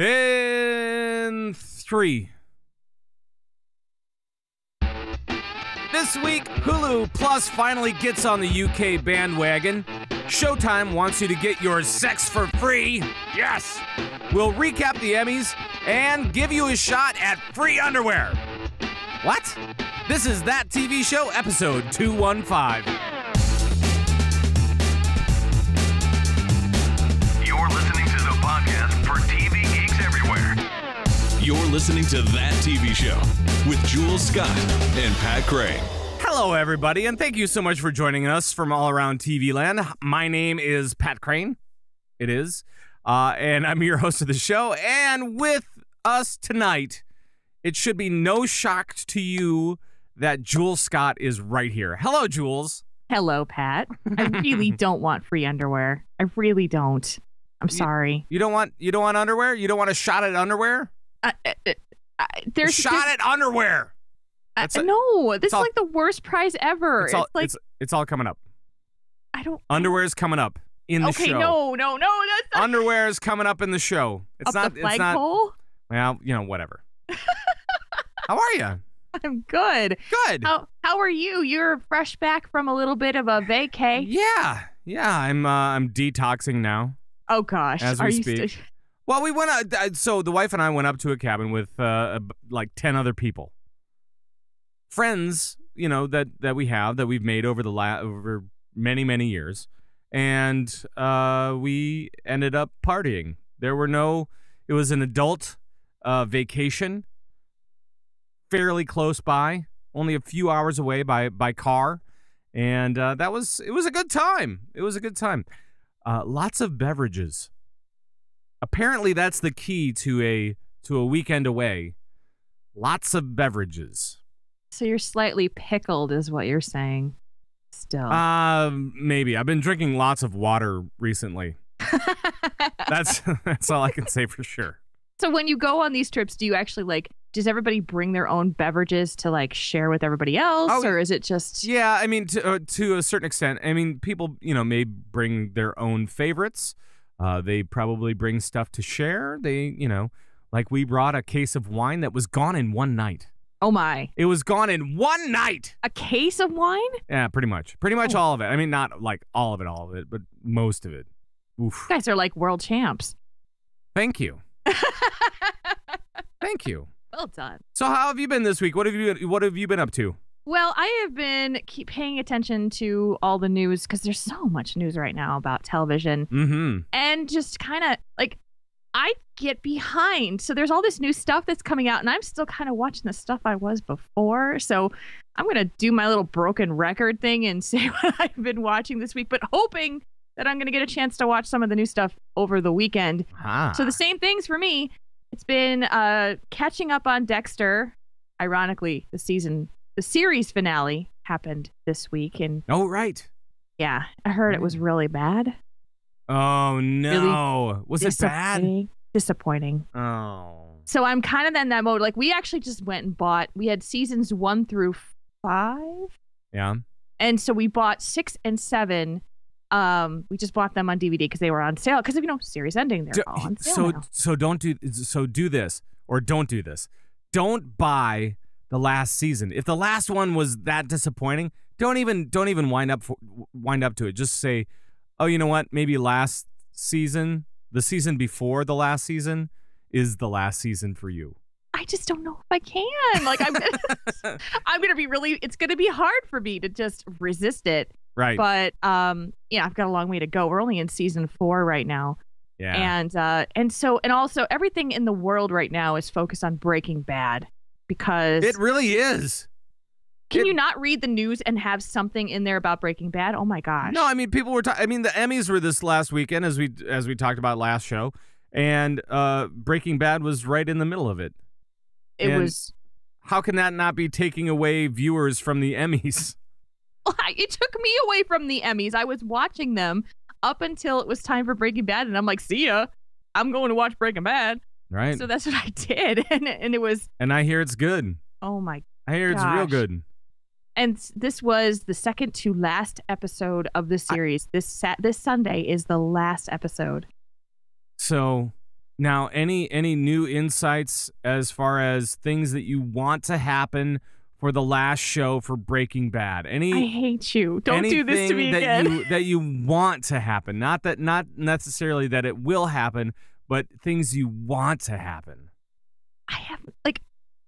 In three. This week, Hulu Plus finally gets on the UK bandwagon. Showtime wants you to get your sex for free. Yes! We'll recap the Emmys and give you a shot at free underwear. What? This is That TV Show, episode 215. You're listening to That TV Show with Jules Scott and Pat Krane. Hello, everybody, and thank you so much for joining us from all around TV land. My name is Pat Krane. It is. Uh, and I'm your host of the show. And with us tonight, it should be no shock to you that Jules Scott is right here. Hello, Jules. Hello, Pat. I really don't want free underwear. I really don't. I'm sorry. You don't want you don't want underwear? You don't want a shot at underwear? Uh, uh, uh, uh, there's shot there's- at underwear. that's a- no. This is all- like the worst prize ever. It's It's, all like it's, it's all coming up. I don't. Underwear's coming up in the okay, show. Okay, no, no, no. That's not Underwear is coming up in the show. It's up not the it's not well, you know, whatever. How are you? I'm good. Good. How How are you? You're fresh back from a little bit of a vacay. Yeah, yeah. I'm uh, I'm detoxing now. Oh gosh. As are we you speak. st- Well, we went out. uh, So the wife and I went up to a cabin with uh, like ten other people, friends. You know that that we have that we've made over the la- over many many years, and uh, we ended up partying. There were no. It was an adult uh, vacation, fairly close by, only a few hours away by by car, and uh, that was it was a good time. It was a good time. Uh, lots of beverages apparently that's the key to a to a weekend away lots of beverages so you're slightly pickled, is what you're saying. Still. um maybe i've been drinking lots of water recently that's that's all i can say for sure So when you go on these trips, do you actually like? Does everybody bring their own beverages to like share with everybody else, Oh, or is it just? yeah i mean to, uh, to a certain extent i mean people you know may bring their own favorites uh, they probably bring stuff to share they you know like we brought a case of wine that was gone in one night Oh my! it was gone in one night A case of wine? Yeah, pretty much. Pretty much all of it. I mean, not like all of it, all of it, but most of it. Oof. You guys are like world champs. Thank you. Thank you. Well done. So, how have you been this week? What have you What have you been up to? Well, I have been keep paying attention to all the news because there's so much news right now about television Mm-hmm. and just kind of like I get behind. So there's all this new stuff that's coming out, and I'm still kind of watching the stuff I was before. So I'm gonna do my little broken record thing and say what I've been watching this week, but hoping that I'm gonna get a chance to watch some of the new stuff over the weekend. Ah. So the same things for me. It's been uh, catching up on Dexter. Ironically, the season, the series finale happened this week, and oh right. yeah, I heard it was really bad. Oh no. Was it bad? Disappointing. Oh. So I'm kind of in that mode. Like we actually just went and bought. We had seasons one through five, Yeah. and so we bought six and seven. Um, we just bought them on DVD because they were on sale. Because you know series ending, they're Do- all on sale so now. so don't do so do this or don't do this. Don't buy the last season. If the last one was that disappointing, don't even don't even wind up for, wind up to it. Just say, "Oh, you know what? Maybe last season, the season before the last season is the last season for you." I just don't know if I can. Like I'm, gonna, I'm gonna be really. It's gonna be hard for me to just resist it. Right. But um, yeah, I've got a long way to go. We're only in season four right now, yeah. and uh, and so and also everything in the world right now is focused on Breaking Bad because it really is. can it- you not read the news and have something in there about Breaking Bad? Oh my gosh! No, I mean people were. Ta- I mean the Emmys were this last weekend, as we as we talked about last show, and uh, Breaking Bad was right in the middle of it. it and- was. How can that not be taking away viewers from the Emmys? It took me away from the Emmys. I was watching them up until it was time for Breaking Bad, and I'm like, see ya. I'm going to watch Breaking Bad. Right. So that's what I did, and and it was and I hear it's good. oh my. I hear it's real good. And this was the second to last episode of the series. this sat this Sunday is the last episode. So Now, any any new insights as far as things that you want to happen for the last show for Breaking Bad? Any I hate you. Don't do this to me that again. you that you want to happen. Not that not necessarily that it will happen, but things you want to happen. I have like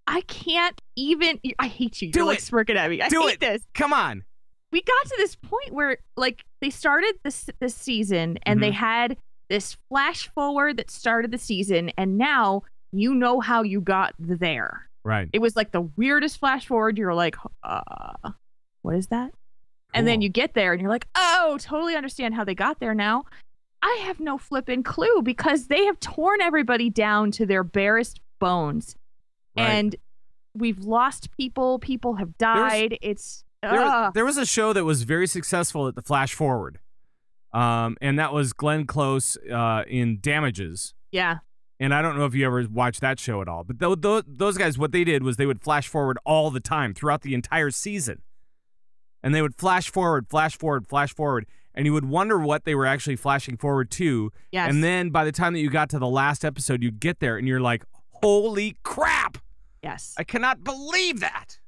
I can't even I hate you. Do You're like it. smirking at me. I Do hate it. this. Come on. we got to this point where like they started this this season and Mm-hmm. they had this flash forward that started the season and now you know how you got there. Right. It was like the weirdest flash forward. You're like, uh, what is that? And then you get there and you're like, oh, totally understand how they got there now. I have no flippin' clue because they have torn everybody down to their barest bones. Right. And we've lost people. People have died. it's there, there was a show that was very successful at the Flash Forward, um, and that was Glenn Close uh, in Damages. yeah. And I don't know if you ever watched that show at all, but th- th- those guys, what they did was they would flash forward all the time throughout the entire season, and they would flash forward, flash forward, flash forward, and you would wonder what they were actually flashing forward to. Yes. And then by the time that you got to the last episode, you get there and you're like, "Holy crap! Yes. I cannot believe that!"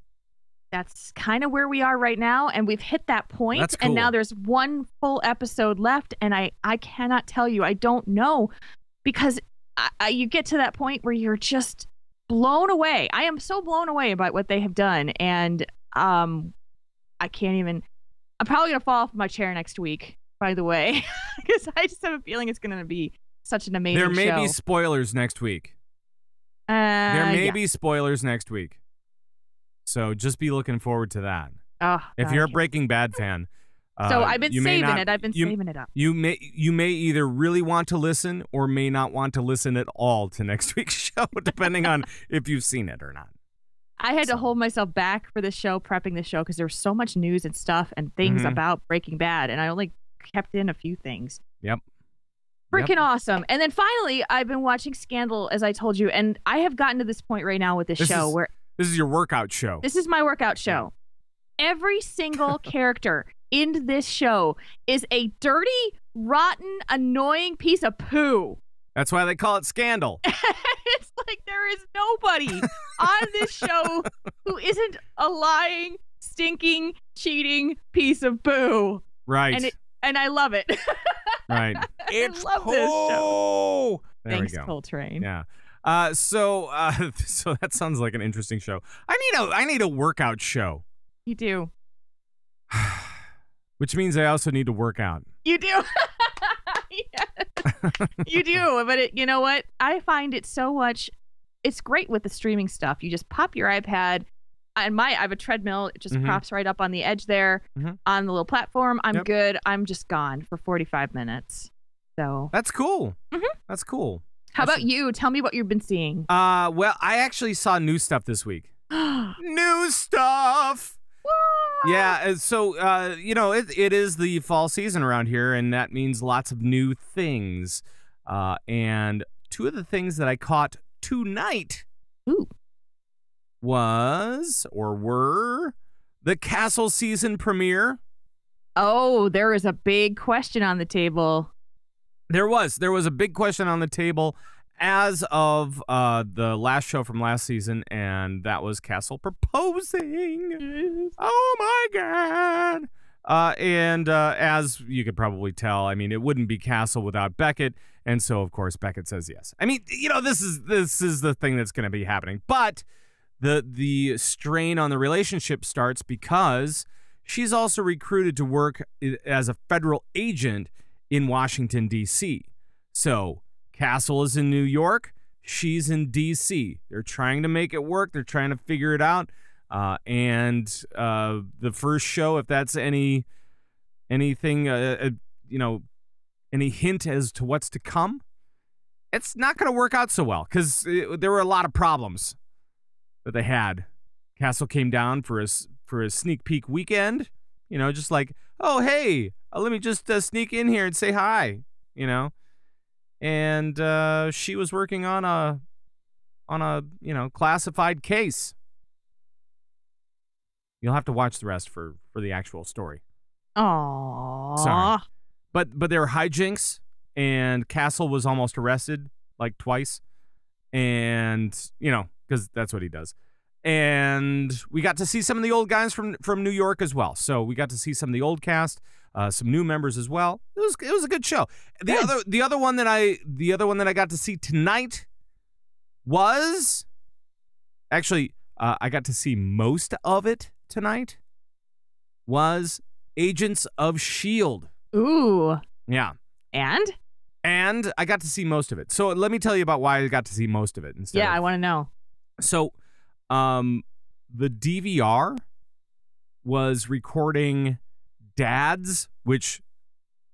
That's kind of where we are right now. And we've hit that point, That's And now there's one full episode left. And I, I cannot tell you. I don't know because I, I, you get to that point where you're just blown away. I am so blown away by what they have done. And um, I can't even. I'm probably going to fall off my chair next week, by the way, because I just have a feeling it's going to be such an amazing there may show. be spoilers next week. uh, There may yeah. be spoilers next week. So just be looking forward to that. Oh, If God, you're a Breaking Bad fan, So uh, I've been saving not- it. I've been you, saving it up. You may you may either really want to listen or may not want to listen at all to next week's show, depending on if you've seen it or not. I had So- to hold myself back for the show, prepping the show, because there was so much news and stuff and things Mhm. about Breaking Bad, and I only kept in a few things. Yep. Freaking Yep. awesome. And then finally, I've been watching Scandal, as I told you, and I have gotten to this point right now with this, This show is- where This is your workout show. this is my workout show. Every single character in this show is a dirty, rotten, annoying piece of poo. That's why they call it Scandal. it's like there is nobody on this show who isn't a lying, stinking, cheating piece of poo. Right. And it and I love it. right. It's love this show. Cole. There Thanks, we go. Coltrane. Yeah. Uh, so uh, so that sounds like an interesting show. I need a I need a workout show, You do. which means I also need to work out. You do. Yes. you do. But it, you know what? I find it so much. It's great with the streaming stuff. You just pop your iPad. And my, I have a treadmill. It just Mhm. props right up on the edge there Mhm. on the little platform. I'm Yep. good. I'm just gone for 45 minutes. So, That's cool. Mhm. That's cool. how That's- about you? Tell me what you've been seeing. Uh, well, I actually saw new stuff this week. New stuff. Yeah, so uh, you know, it, it is the fall season around here, and that means lots of new things. Uh, and two of the things that I caught tonight Ooh. was or were the Castle season premiere. Oh, there is a big question on the table. There was there was a big question on the table as of uh, the last show from last season, and that was Castle proposing. Oh my god! Uh, and uh, as you could probably tell, I mean, it wouldn't be Castle without Beckett, and so of course Beckett says yes. I mean, you know, this is this is the thing that's going to be happening, but the the strain on the relationship starts because she's also recruited to work as a federal agent in Washington D.C. So Castle is in New York, she's in D.C. They're trying to make it work. They're trying to figure it out. Uh, and uh, the first show, if that's any anything, uh, uh, you know, any hint as to what's to come, it's not going to work out so well because there were a lot of problems that they had. Castle came down for a for a sneak peek weekend, you know, just like, oh hey, uh, let me just uh, sneak in here and say hi, you know, and uh, she was working on a on a you know classified case. You'll have to watch the rest for for the actual story. Oh, Sorry. But but there were hijinks, and Castle was almost arrested, like twice, and you know because that's what he does. And we got to see some of the old guys from from New York as well. So we got to see some of the old cast, uh, some new members as well. It was it was a good show. The Good. other the other one that I the other one that I got to see tonight was actually uh, I got to see most of it tonight. Was Agents of Shield. Ooh. Yeah. And? And I got to see most of it. So let me tell you about why I got to see most of it instead. Yeah, of- I want to know. so, um, the DVR was recording dads, which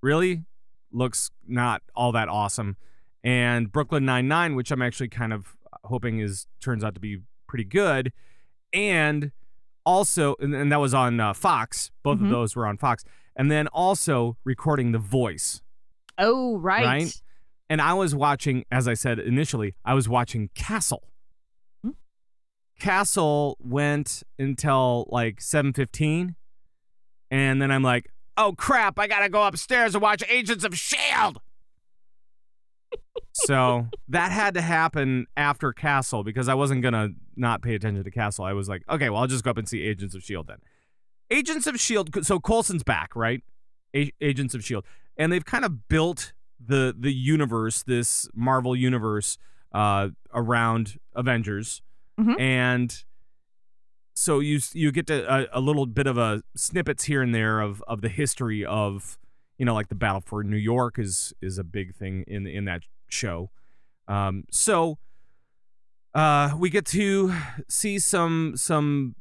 really looks not all that awesome, and Brooklyn Nine Nine, which I'm actually kind of hoping is turns out to be pretty good, and also, and, and that was on uh, Fox. Both of Mhm. those were on Fox, and then also recording The Voice. Oh, right. Right? And I was watching, as I said initially, I was watching Castle. Hmm. Castle went until like 7:15 and then I'm like, "Oh crap, I got to go upstairs and watch Agents of Shield." so, that had to happen after Castle because I wasn't going to not pay attention to Castle. I was like, "Okay, well, I'll just go up and see Agents of Shield then." Agents of Shield, so Coulson's back, right? A- Agents of Shield. And they've kind of built the the universe, this Marvel universe, uh, around Avengers, Mhm. and so you you get to a, a little bit of a snippets here and there of of the history of you know like the battle for New York is is a big thing in in that show. Um, so uh, we get to see some some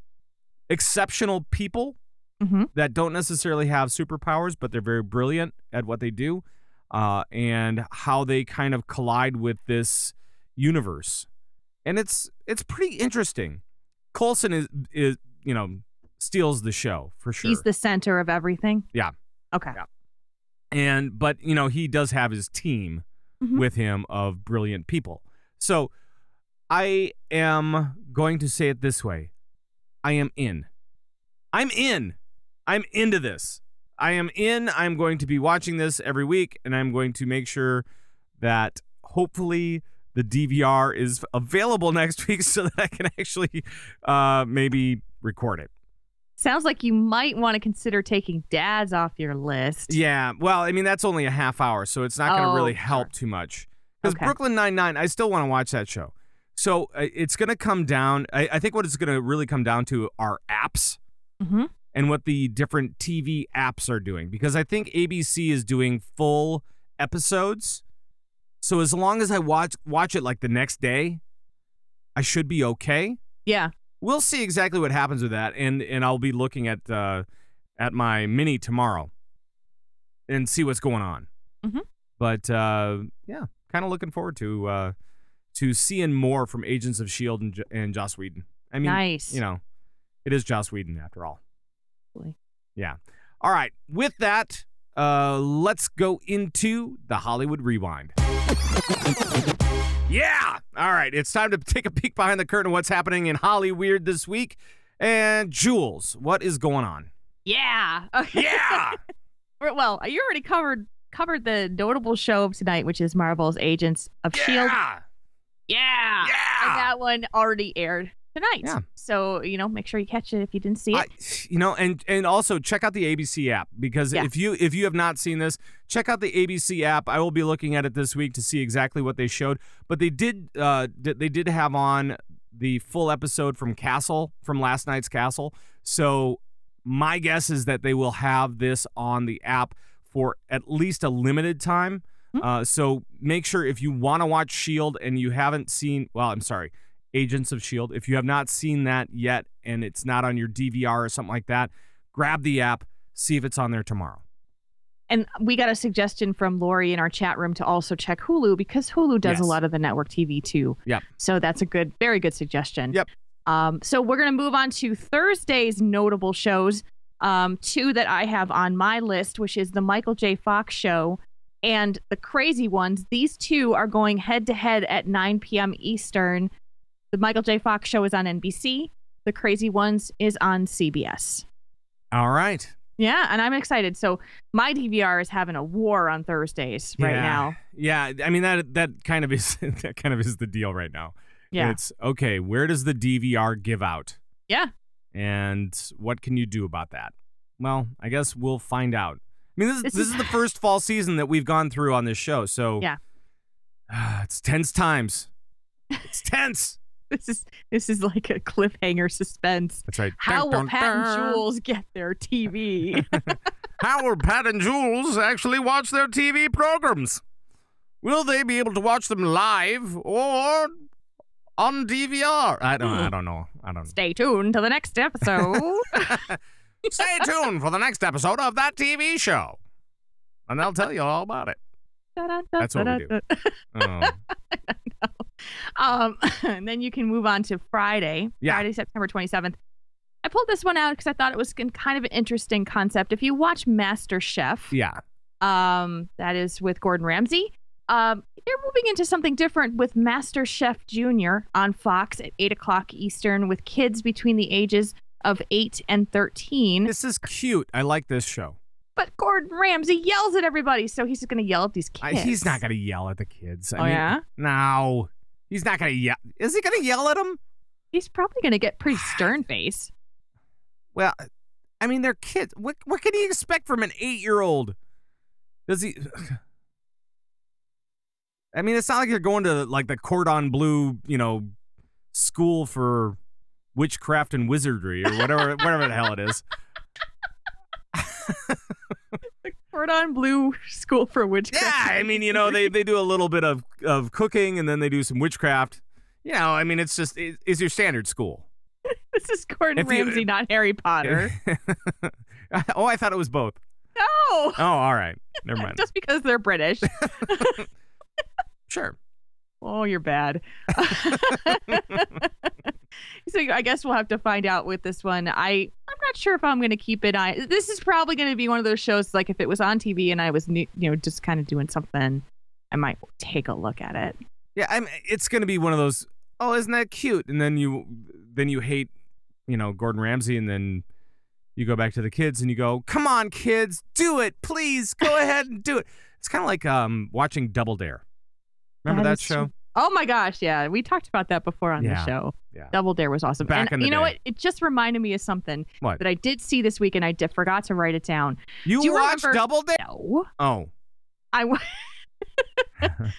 exceptional people hmm that don't necessarily have superpowers, but they're very brilliant at what they do, uh, and how they kind of collide with this universe, and it's it's pretty interesting. Coulson is is you know steals the show for sure, He's the center of everything. Yeah. Okay. Yeah. and but you know he does have his team Mhm. with him of brilliant people. So I am going to say it this way: I am in. I'm in. I'm into this. I am in. I'm going to be watching this every week, and I'm going to make sure that hopefully the DVR is available next week so that I can actually uh, maybe record it. Sounds like you might want to consider taking dads off your list. Yeah, well, I mean that's only a half hour, so it's not going to Oh, really sure. help too much. Because Okay. Brooklyn Nine Nine, I still want to watch that show. So uh, it's going to come down. I, I think what it's going to really come down to are apps hmm and what the different TV apps are doing. Because I think ABC is doing full episodes. So as long as I watch watch it like the next day, I should be okay Yeah. we'll see exactly what happens with that, and and I'll be looking at uh, at my mini tomorrow and see what's going on. Mhm. But uh, yeah, kind of looking forward to uh, to seeing more from Agents of Shield and, J- and Joss Whedon. I mean, nice. you know, it is Joss Whedon after all. Absolutely. Yeah. All right. With that, uh, let's go into the Hollywood Rewind. Yeah. All right. It's time to take a peek behind the curtain of what's happening in Hollyweird this week. And Jules, what is going on? Yeah. Okay. Yeah. well, you already covered covered the notable show of tonight, which is Marvel's Agents of Shield. yeah. Yeah. And Yeah. that one already aired tonight. Yeah. So, you know, make sure you catch it if you didn't see it. I, you know, and and also check out the ABC app because Yeah. if you if you have not seen this, check out the ABC app. I will be looking at it this week to see exactly what they showed. But they did uh they did have on the full episode from Castle from last night's Castle. So my guess is that they will have this on the app for at least a limited time. Hmm. Uh, so make sure if you want to watch Shield and you haven't seen, well, I'm sorry, Agents of Shield. If you have not seen that yet and it's not on your DVR or something like that, grab the app, see if it's on there tomorrow. And we got a suggestion from Lori in our chat room to also check Hulu because Hulu does Yes. a lot of the network TV too. Yep. So that's a good, very good suggestion. Yep. Um, so we're going to move on to Thursday's notable shows. Um, two that I have on my list, which is the Michael J. Fox show and the Crazy Ones. These two are going head to head at 9 p.m. Eastern. The Michael J. Fox show is on NBC. The Crazy Ones is on CBS. All right. Yeah, and I'm excited. So my DVR is having a war on Thursdays right Yeah. now. Yeah, I mean that that kind of is that kind of is the deal right now. Yeah. It's okay, where does the DVR give out? Yeah. And what can you do about that? Well, I guess we'll find out. I mean, this, This this, is- is, the first fall season that we've gone through on this show, so Yeah. it's tense times. It's tense. This is this is like a cliffhanger suspense. That's right. How Dun, will dun, Pat and. Jules get their TV? How will Pat and Jules actually watch their TV programs? Will they be able to watch them live or on DVR? I don't. I hmm. don't know. I don't. Stay tuned to the next episode. Stay tuned for the next episode of that TV show, and they'll tell you all about it. That's what we do. Oh. Um, and then you can move on to Friday, Yeah. Friday, September 27th. I pulled this one out because I thought it was kind of an interesting concept. If you watch Master Chef, Yeah. um, that is with Gordon Ramsay, um, they're moving into something different with Master Chef Junior on Fox at 8 o'clock Eastern with kids between the ages of 8 and 13. This is cute. I like this show. But Gordon Ramsay yells at everybody, so he's going to yell at these I, kids. he's not going to yell at the kids. I Oh, mean, yeah? No. He's not going to yell. Is he going to yell at them? He's probably going to get pretty stern face. Well, I mean, they're kids. What what can he expect from an eight year old? Does he? I mean, it's not like you're going to like the cordon bleu, you know, school for witchcraft and wizardry or whatever, whatever the hell it is. Cordon Bleu School for Witchcraft. Yeah, I mean, you know, they they do a little bit of of cooking and then they do some witchcraft. You know, I mean, it's just it, it's your standard school. This is Gordon If you- Ramsay, not Harry Potter. oh, I thought it was both. no, Oh, all right, never mind. just because they're British. Sure. Oh, you're bad. So I guess we'll have to find out with this one. I I'm not sure if I'm going to keep an eye. This is probably going to be one of those shows like if it was on TV and I was you know just kind of doing something, I might take a look at it. Yeah, I'm. It's gonna be one of those. Oh, isn't that cute? And then you, then you hate, you know, Gordon Ramsay, and then you go back to the kids and you go, "Come on, kids, do it, please, go ahead and do it." It's kind of like um watching Double Dare. Remember that show? true. Oh my gosh, yeah, we talked about that before on Yeah, the show. yeah. Double Dare was awesome. Back and in the you know day. what? It just reminded me of something What? that I did see this week, and I did, forgot to write it down. You Do you watched remember- Double Dare? No, Oh, I. w-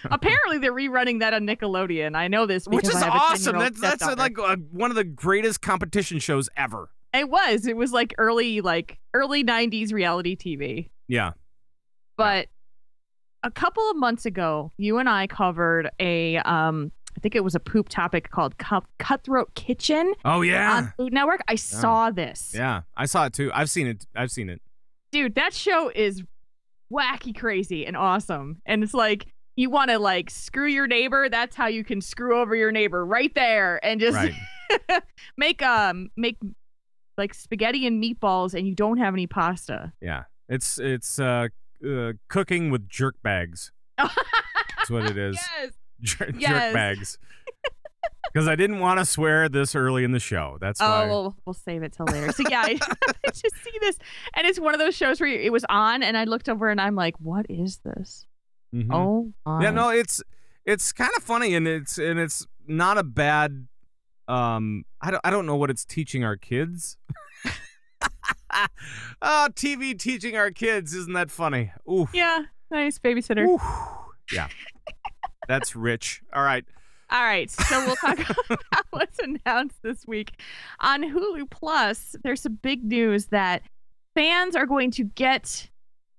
Apparently, they're rerunning that on Nickelodeon. I know this which is a awesome. That's that's uh, stepdaughter. like uh, one of the greatest competition shows ever. It was. It was like early, like early '90s reality TV. Yeah. But a couple of months ago, you and I covered a, um, I think it was a poop topic called Cut- Cutthroat Kitchen Oh yeah. on Food Network. I saw this, yeah, I saw it too. I've seen it. I've seen it. dude. That show is wacky, crazy, and awesome. And it's like you want to like screw your neighbor. That's how you can screw over your neighbor right there, and just Right. make um make like spaghetti and meatballs, and you don't have any pasta. Yeah. It's it's uh, uh cooking with jerk bags. That's what it is. Yes. Jer- Yes. jerk bags. Because I didn't want to swear this early in the show. That's Oh, why. we'll, we'll save it till later. So yeah, I just see this, and it's one of those shows where it was on, and I looked over, and I'm like, "What is this? Mhm. Oh my!" yeah, no, it's it's kind of funny, and it's and it's not a bad. Um, I don't I don't know what it's teaching our kids. Ah, oh, TV teaching our kids, isn't that funny? Ooh, yeah, nice babysitter. Ooh. yeah, that's rich. All right, All right, so we'll talk about what's announced this week on Hulu Plus. There's some big news that fans are going to get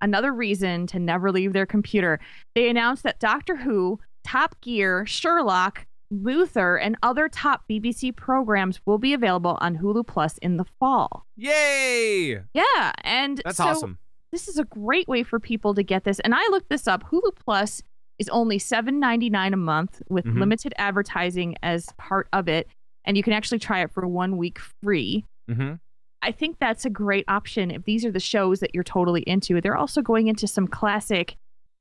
another reason to never leave their computer. They announced that Doctor Who, Top Gear, Sherlock, Luther, and other top BBC programs will be available on Hulu Plus in the fall. yay! Yeah, and That's so awesome. this is a great way for people to get this. And I looked this up. Hulu Plus is only $7.99 a month with Mhm. limited advertising as part of it. And you can actually try it for one week free. Mm-hmm. I think that's a great option if these are the shows that you're totally into. They're also going into some classic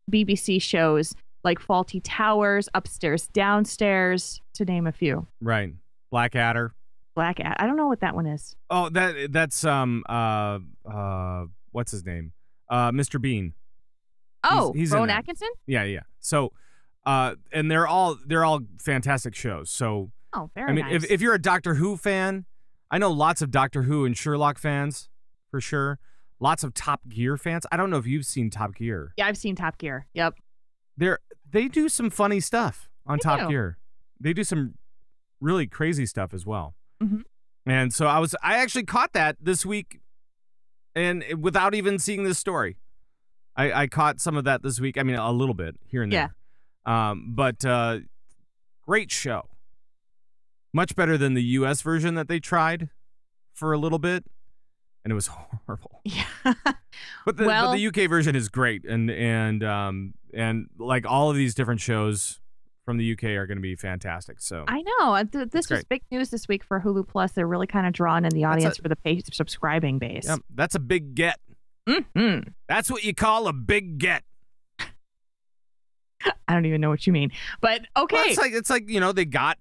BBC shows like Fawlty Towers, Upstairs, Downstairs, to name a few. Right, Blackadder. Black Ad. I don't know what that one is. Oh, that that's um uh uh what's his name? Uh, Mr. Bean. Oh, he's in Rowan. Atkinson. Yeah, yeah. So, uh, and they're all they're all fantastic shows. So, Oh, very I mean, nice. if if you're a Doctor Who fan, I know lots of Doctor Who and Sherlock fans for sure. Lots of Top Gear fans. I don't know if you've seen Top Gear. yeah, I've seen Top Gear. Yep. They're they do some funny stuff on They Top do. Gear. They do some really crazy stuff as well. Mhm. And so I was I actually caught that this week, and without even seeing this story, I, I caught some of that this week. I mean, a little bit here and there. Yeah. Um, but uh, great show. Much better than the U.S. version that they tried for a little bit, and it was horrible. Yeah. But the, Well- but the UK version is great, and and um and like all of these different shows from the UK are going to be fantastic. So I know. Th- This was great. big news this week for Hulu Plus. They're really kind of drawing in the audience a- for the paid subscribing base. yep, that's a big get. hmm That's what you call a big get. I don't even know what you mean, but okay. Well, it's like it's like you know they got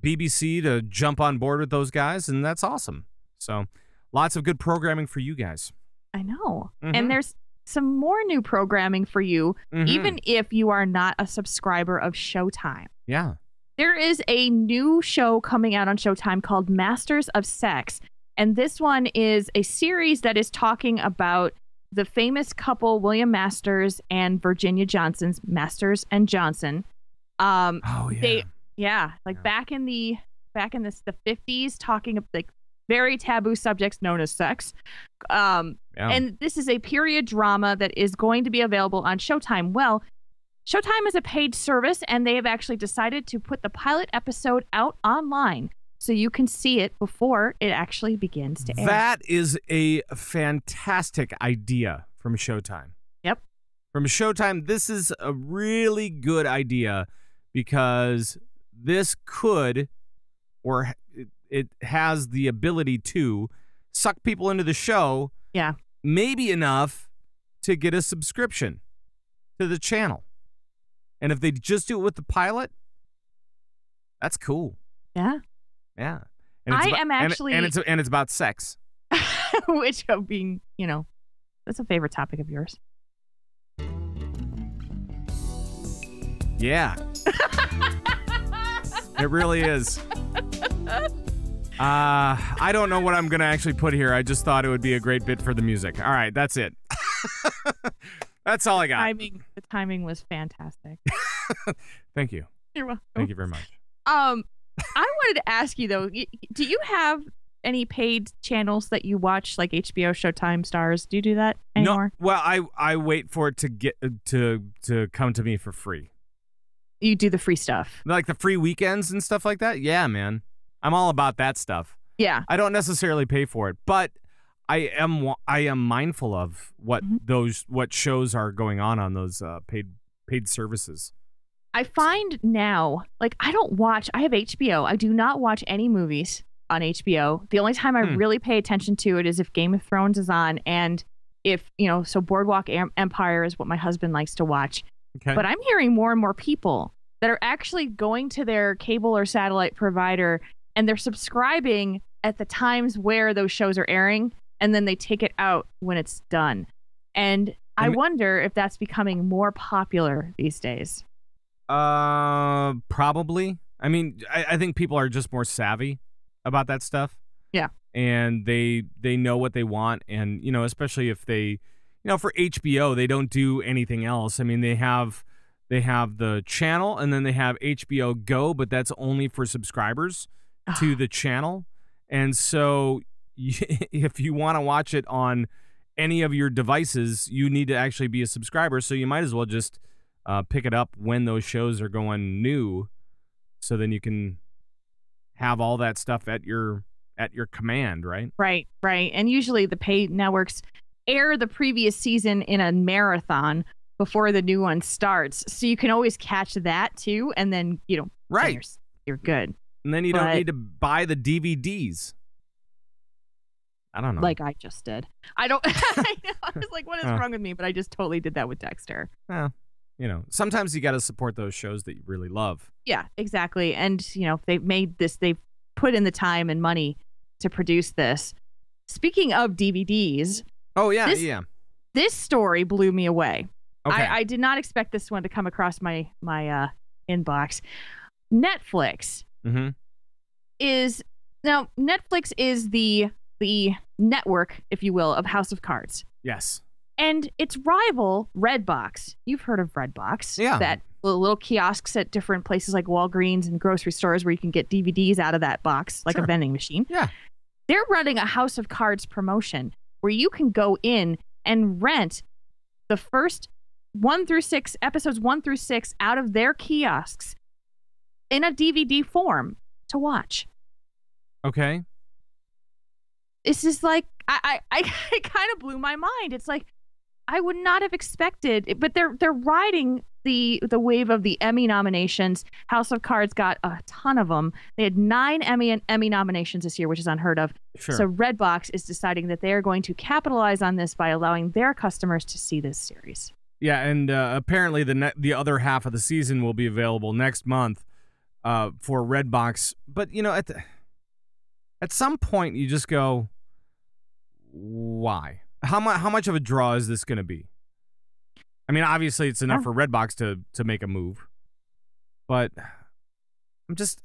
BBC to jump on board with those guys, and that's awesome. So lots of good programming for you guys. I know. Mhm. And there's some more new programming for you, Mhm. even if you are not a subscriber of Showtime. yeah, There is a new show coming out on Showtime called Masters of Sex. And this one is a series that is talking about the famous couple, William Masters and Virginia Johnson's Masters and Johnson. Um, oh yeah, They- yeah, like Yeah. back in the back in the the fifties, talking of like very taboo subjects known as sex. Um, yeah. and this is a period drama that is going to be available on Showtime. Well, Showtime is a paid service, and they have actually decided to put the pilot episode out online so you can see it before it actually begins to air. That is a fantastic idea from Showtime. Yep. From Showtime, this is a really good idea because this could, or it, has the ability to, suck people into the show. Yeah. Maybe enough to get a subscription to the channel. And if they just do it with the pilot, that's cool. yeah, Yeah. And I about- am and- actually- and it's and it's about sex. which of being, you know, that's a favorite topic of yours. Yeah. it really is. Uh, I don't know what I'm going to actually put here. I just thought it would be a great bit for the music. All right, that's it. that's all I got. Timing, the timing was fantastic. Thank you. You're welcome. Thank you very much. Um, I wanted to ask you though, do you have any paid channels that you watch, like HBO, Showtime, Stars? Do you do that anymore? No, well, I I wait for it to get to to come to me for free. You do the free stuff. Like the free weekends and stuff like that. Yeah, man. I'm all about that stuff. Yeah. I don't necessarily pay for it, but I am I am mindful of what Mhm. those what shows are going on on those uh, paid paid services. I find now, like, I don't watch, I have HBO. I do not watch any movies on HBO. The only time I Hmm. really pay attention to it is if Game of Thrones is on and if, you know, so Boardwalk Em- Empire is what my husband likes to watch. Okay. But I'm hearing more and more people that are actually going to their cable or satellite provider and they're subscribing at the times where those shows are airing and then they take it out when it's done. And I I wonder if that's becoming more popular these days. Uh, probably. I mean, I, I think people are just more savvy about that stuff. Yeah. And they they know what they want, and you know, especially if they, you know, for HBO, they don't do anything else. I mean, they have they have the channel, and then they have HBO Go, but that's only for subscribers to the channel. And so, if you want to watch it on any of your devices, you need to actually be a subscriber. So you might as well just uh, pick it up when those shows are going new, so then you can have all that stuff at your at your command, right? Right, right. And usually the paid networks air the previous season in a marathon before the new one starts. So you can always catch that too. And then, you know, Right. You're, you're good. And then you don't need to buy the DVDs. I don't know. Like I just did. I don't, I, know, I was like, what is wrong with me? But I just totally did that with Dexter. Yeah, you know, sometimes you got to support those shows that you really love. Yeah, exactly. And, you know, they've made this, they've put in the time and money to produce this. Speaking of DVDs, Oh yeah, This- yeah. This story blew me away. Okay. I, I did not expect this one to come across my my uh, inbox. Netflix mm-hmm. is now Netflix is the the network, if you will, of House of Cards. Yes. And its rival, Redbox. You've heard of Redbox. Yeah. That little kiosks at different places like Walgreens and grocery stores where you can get DVDs out of that box, like Sure. a vending machine. Yeah. They're running a House of Cards promotion where you can go in and rent the first one through six episodes, one through six, out of their kiosks in a DVD form to watch. Okay. This is like I I, I it kind of blew my mind. It's like I would not have expected, but they're they're riding the the wave of the Emmy nominations. House of Cards got a ton of them. They had nine Emmy Emmy nominations this year, which is unheard of. Sure. So Redbox is deciding that they are going to capitalize on this by allowing their customers to see this series. Yeah, and uh, apparently the ne- the other half of the season will be available next month uh, for Redbox. But you know, at the, at some point, you just go, why? How much? How much of a draw is this going to be? I mean, obviously, it's enough for Redbox to to make a move, but I'm just,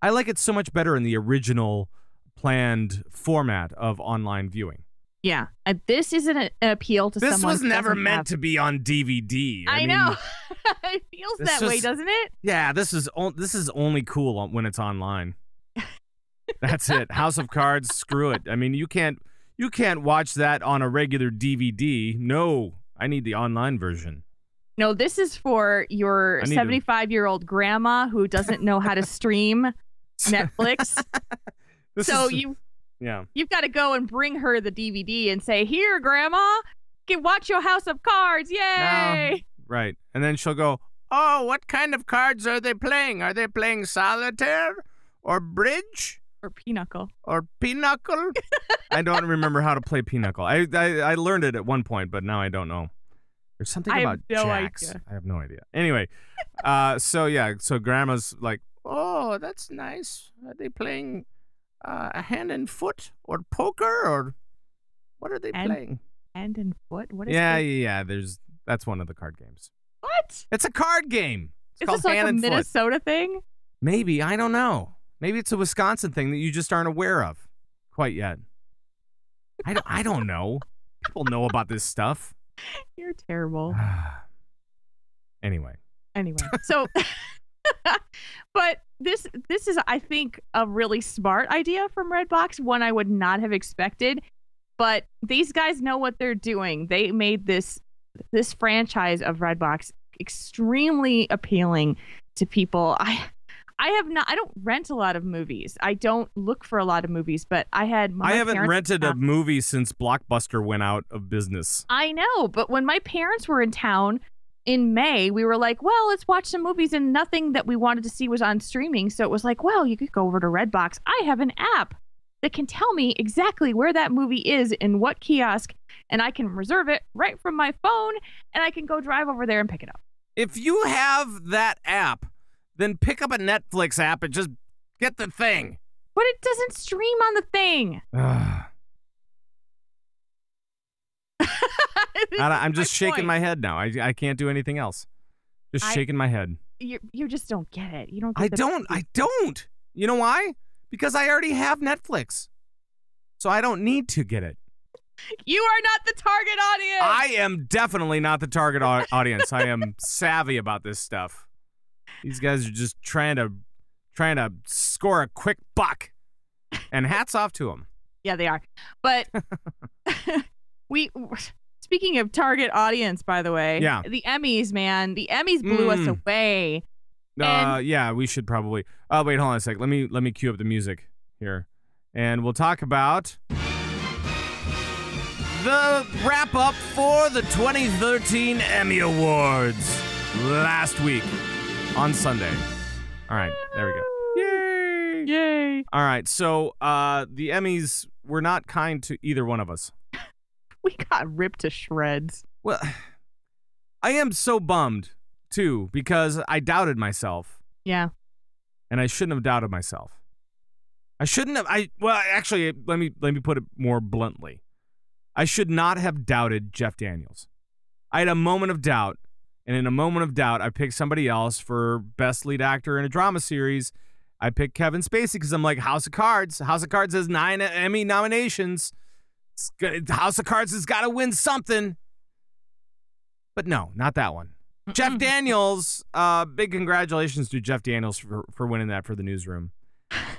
I like it so much better in the original planned format of online viewing. Yeah, uh, this isn't an appeal to This someone. was never meant have- to be on DVD. I, mean, know. it feels that way, doesn't it? Yeah, this is o- this is only cool on- when it's online. That's it. House of Cards, screw it. I mean, you can't you can't watch that on a regular DVD. No, I need the online version. No, this is for your I need to- 75 year old grandma who doesn't know how to stream Netflix. So is- you yeah. you've got to go and bring her the DVD and say, "Here, grandma, get watch your House of Cards, yay!" Right. And then she'll go, "Oh, what kind of cards are they playing? Are they playing solitaire or bridge Or pinochle. or pinochle?" I don't remember how to play pinochle. I, I I learned it at one point, but now I don't know. There's something I about no jacks. idea. I have no idea. Anyway, uh, so yeah, so grandma's like, "Oh, that's nice. Are they playing uh, a hand and foot or poker or what are they And- playing?" Hand and foot. What is Yeah, yeah, yeah. There's that's one of the card games. What? It's a card game. It's Is called this like hand a and foot. Minnesota thing? Maybe I don't know. Maybe it's a Wisconsin thing that you just aren't aware of quite yet. I don't, I don't know. People know about this stuff. You're terrible. anyway, anyway so but this this is i think a really smart idea from redbox one i would not have expected but these guys know what they're doing. They made this this franchise of redbox extremely appealing to people. I i have not i don't rent a lot of movies. I don't look for a lot of movies but i had my I haven't rented a movie since Blockbuster went out of business. I know, but when my parents were in town in May, we were like, well, let's watch some movies, and nothing that we wanted to see was on streaming. So it was like, well, you could go over to Redbox. I have an app that can tell me exactly where that movie is in what kiosk, and I can reserve it right from my phone, and I can go drive over there and pick it up. If you have that app, then pick up a Netflix app and just get the thing. But it doesn't stream on the thing. I, I'm just shaking point. my head now. I, I can't do anything else. Just I- shaking my head. You, you just don't get it. You don't. Get I don't. I don't. You know why? Because I already have Netflix. So I don't need to get it. You are not the target audience. I am definitely not the target au- audience. I am savvy about this stuff. These guys are just trying to trying to score a quick buck. And hats off to them. Yeah, they are. But we speaking of target audience, by the way, Yeah. the Emmys, man, the Emmys blew us Mm. away. Uh, And- yeah, we should probably. Oh, wait, hold on a sec. Let me let me cue up the music here, and we'll talk about the wrap up for the 2013 Emmy Awards last week on Sunday. All right, there we go. Yay! Yay! All right, so uh, the Emmys were not kind to either one of us. We got ripped to shreds. Well, I am so bummed too because I doubted myself. Yeah. and I shouldn't have doubted myself. I shouldn't have. I well, actually, let me let me put it more bluntly. I should not have doubted Jeff Daniels. I had a moment of doubt, and in a moment of doubt, I picked somebody else for best lead actor in a drama series. I picked Kevin Spacey because I'm like House of Cards. House of Cards has nine Emmy nominations. Good- House of Cards has got to win something. But no, not that one. Jeff Daniels, uh, big congratulations to Jeff Daniels for, for winning that for the newsroom.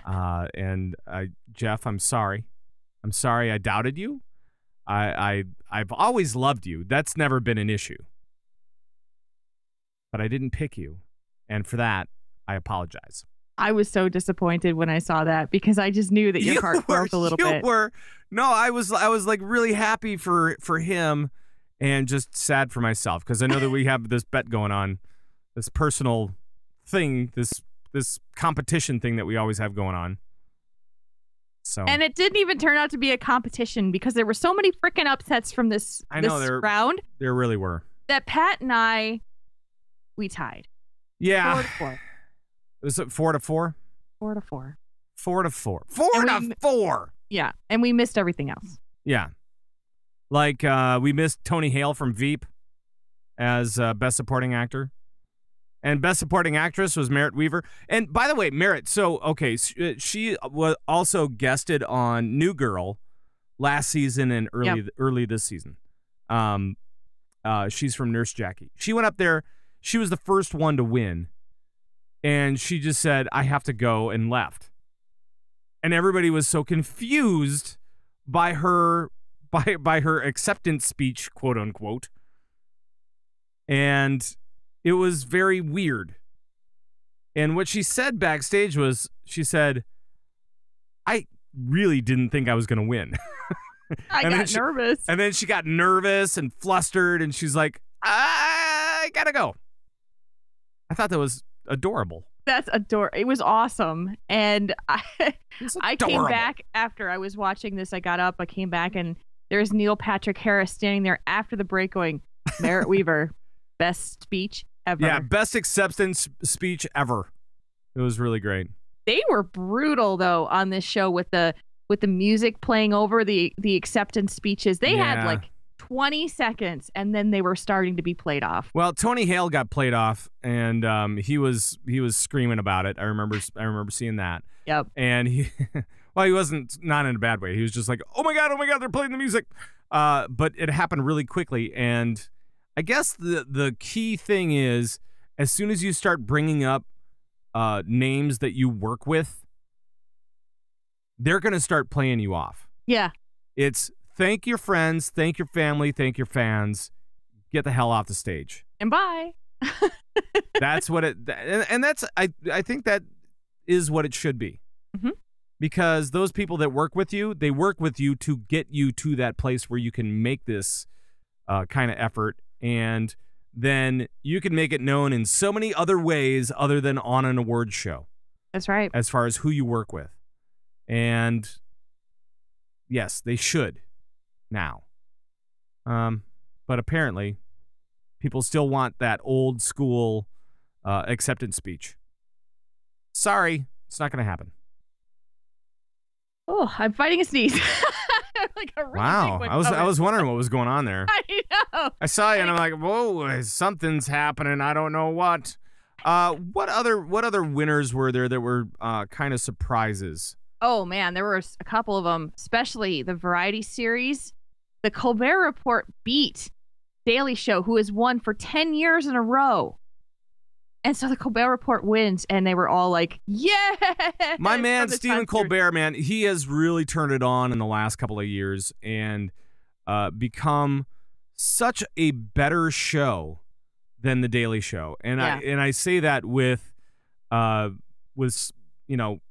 Uh, and uh, Jeff, I'm sorry. I'm sorry I doubted you. I, I I've always loved you. That's never been an issue. But I didn't pick you, and for that, I apologize. I was so disappointed when I saw that because I just knew that your You heart were- broke a little you bit. Were, no, I was I was like really happy for for him, and just sad for myself because I know that we have this bet going on, this personal thing, this this competition thing that we always have going on. So And it didn't even turn out to be a competition because there were so many freaking upsets from this, I know, this they're- round there really were. that Pat and I, we tied. Yeah, four. Was it four to four? Four to four. Four to four. Four And to we- four. Yeah. And we missed everything else. Yeah. Like uh, we missed Tony Hale from Veep as uh, best supporting actor. And best supporting actress was Merritt Wever. And by the way, Merritt, so okay, uh, she was also guested on New Girl last season and early early this season. Um uh she's from Nurse Jackie. She went up there, she was the first one to win. And she just said, "I have to go," and left. And everybody was so confused by her by by her acceptance speech, quote unquote. And it was very weird. And what she said backstage was she said, I really didn't think I was gonna win. I got she- nervous. and then she got nervous and flustered and she's like, I gotta go. I thought that was adorable. That's adorable. It was awesome. And I, I came back after I was watching this. I got up, I came back, and there's Neil Patrick Harris standing there after the break going, Merritt Wever, best speech ever. Yeah, best acceptance speech ever. It was really great. They were brutal though on this show with the with the music playing over the the acceptance speeches. They Yeah. had like 20 seconds and then they were starting to be played off. Well, Tony Hale got played off, and um, he was he was screaming about it. I remember I remember seeing that, Yep. and he, well, he wasn't not in a bad way. He was just like, "Oh my god, oh my god, they're playing the music," uh, but it happened really quickly. And I guess the the key thing is, as soon as you start bringing up uh, names that you work with, they're gonna start playing you off. Yeah. It's thank your friends, thank your family, thank your fans, get the hell off the stage. And bye. that's what it and, that's i i think that is what it should be Mhm. because those people that work with you they work with you to get you to that place where you can make this uh, kind of effort and then you can make it known in so many other ways other than on an award show That's right. as far as who you work with and yes they should now. Um but apparently people still want that old school uh, acceptance speech. Sorry it's not going to happen. Oh, I'm fighting a sneeze. like a really wow i was i was wondering what was going on there. I know. i saw you and i'm like whoa something's happening i don't know what. Uh what other what other winners were there that were uh kind of surprises? Oh man, there were a couple of them, especially the variety series. The Colbert Report beat Daily Show, who has won for 10 years in a row. And so the Colbert Report wins, and they were all like, yeah. My man Stephen. Colbert, man, he has really turned it on in the last couple of years and uh, become such a better show than the Daily Show. And I and I say that with uh with you know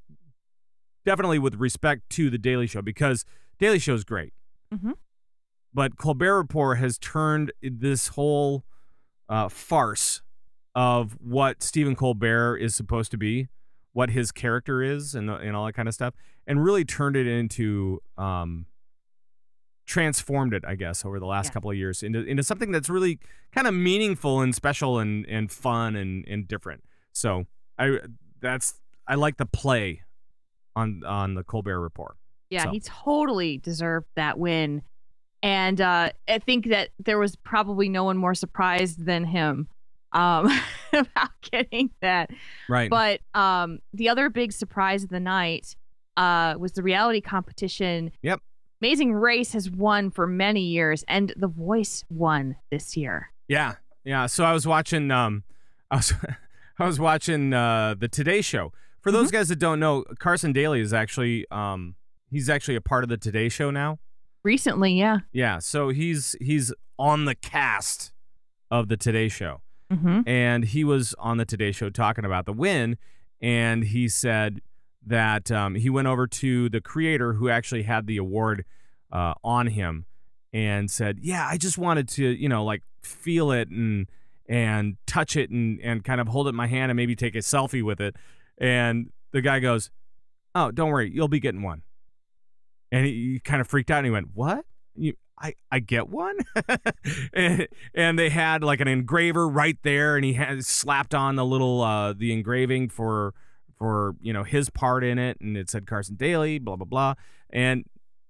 definitely with respect to the Daily Show because Daily Show is great. Mhm. But Colbert Report has turned this whole uh, farce of what Stephen Colbert is supposed to be, what his character is, and and all that kind of stuff, and really turned it into um, transformed it, I guess, over the last Yeah. couple of years into into something that's really kind of meaningful and special and and fun and and different. So I that's I like the play on on the Colbert Report. Yeah, So. he totally deserved that win. And uh, I think that there was probably no one more surprised than him um, about getting that. Right. But um, the other big surprise of the night uh, was the reality competition. Yep. Amazing Race has won for many years, and The Voice won this year. Yeah, yeah. So I was watching. Um, I was, I was watching uh, the Today Show. For those guys that don't know, Carson Daly is actually, um, he's actually a part of the Today Show now. Recently, yeah. Yeah. So he's he's on the cast of the Today Show, Mm-hmm. and he was on the Today Show talking about the win, and he said that um, he went over to the creator who actually had the award uh, on him and said, "Yeah, I just wanted to, you know, like feel it and and touch it and and kind of hold it in my hand and maybe take a selfie with it." And the guy goes, "Oh, don't worry, you'll be getting one." And he, he kind of freaked out and he went, "What? You I I get one?" and, and they had like an engraver right there and he had slapped on the little uh the engraving for for, you know, his part in it and it said Carson Daly, blah blah blah. And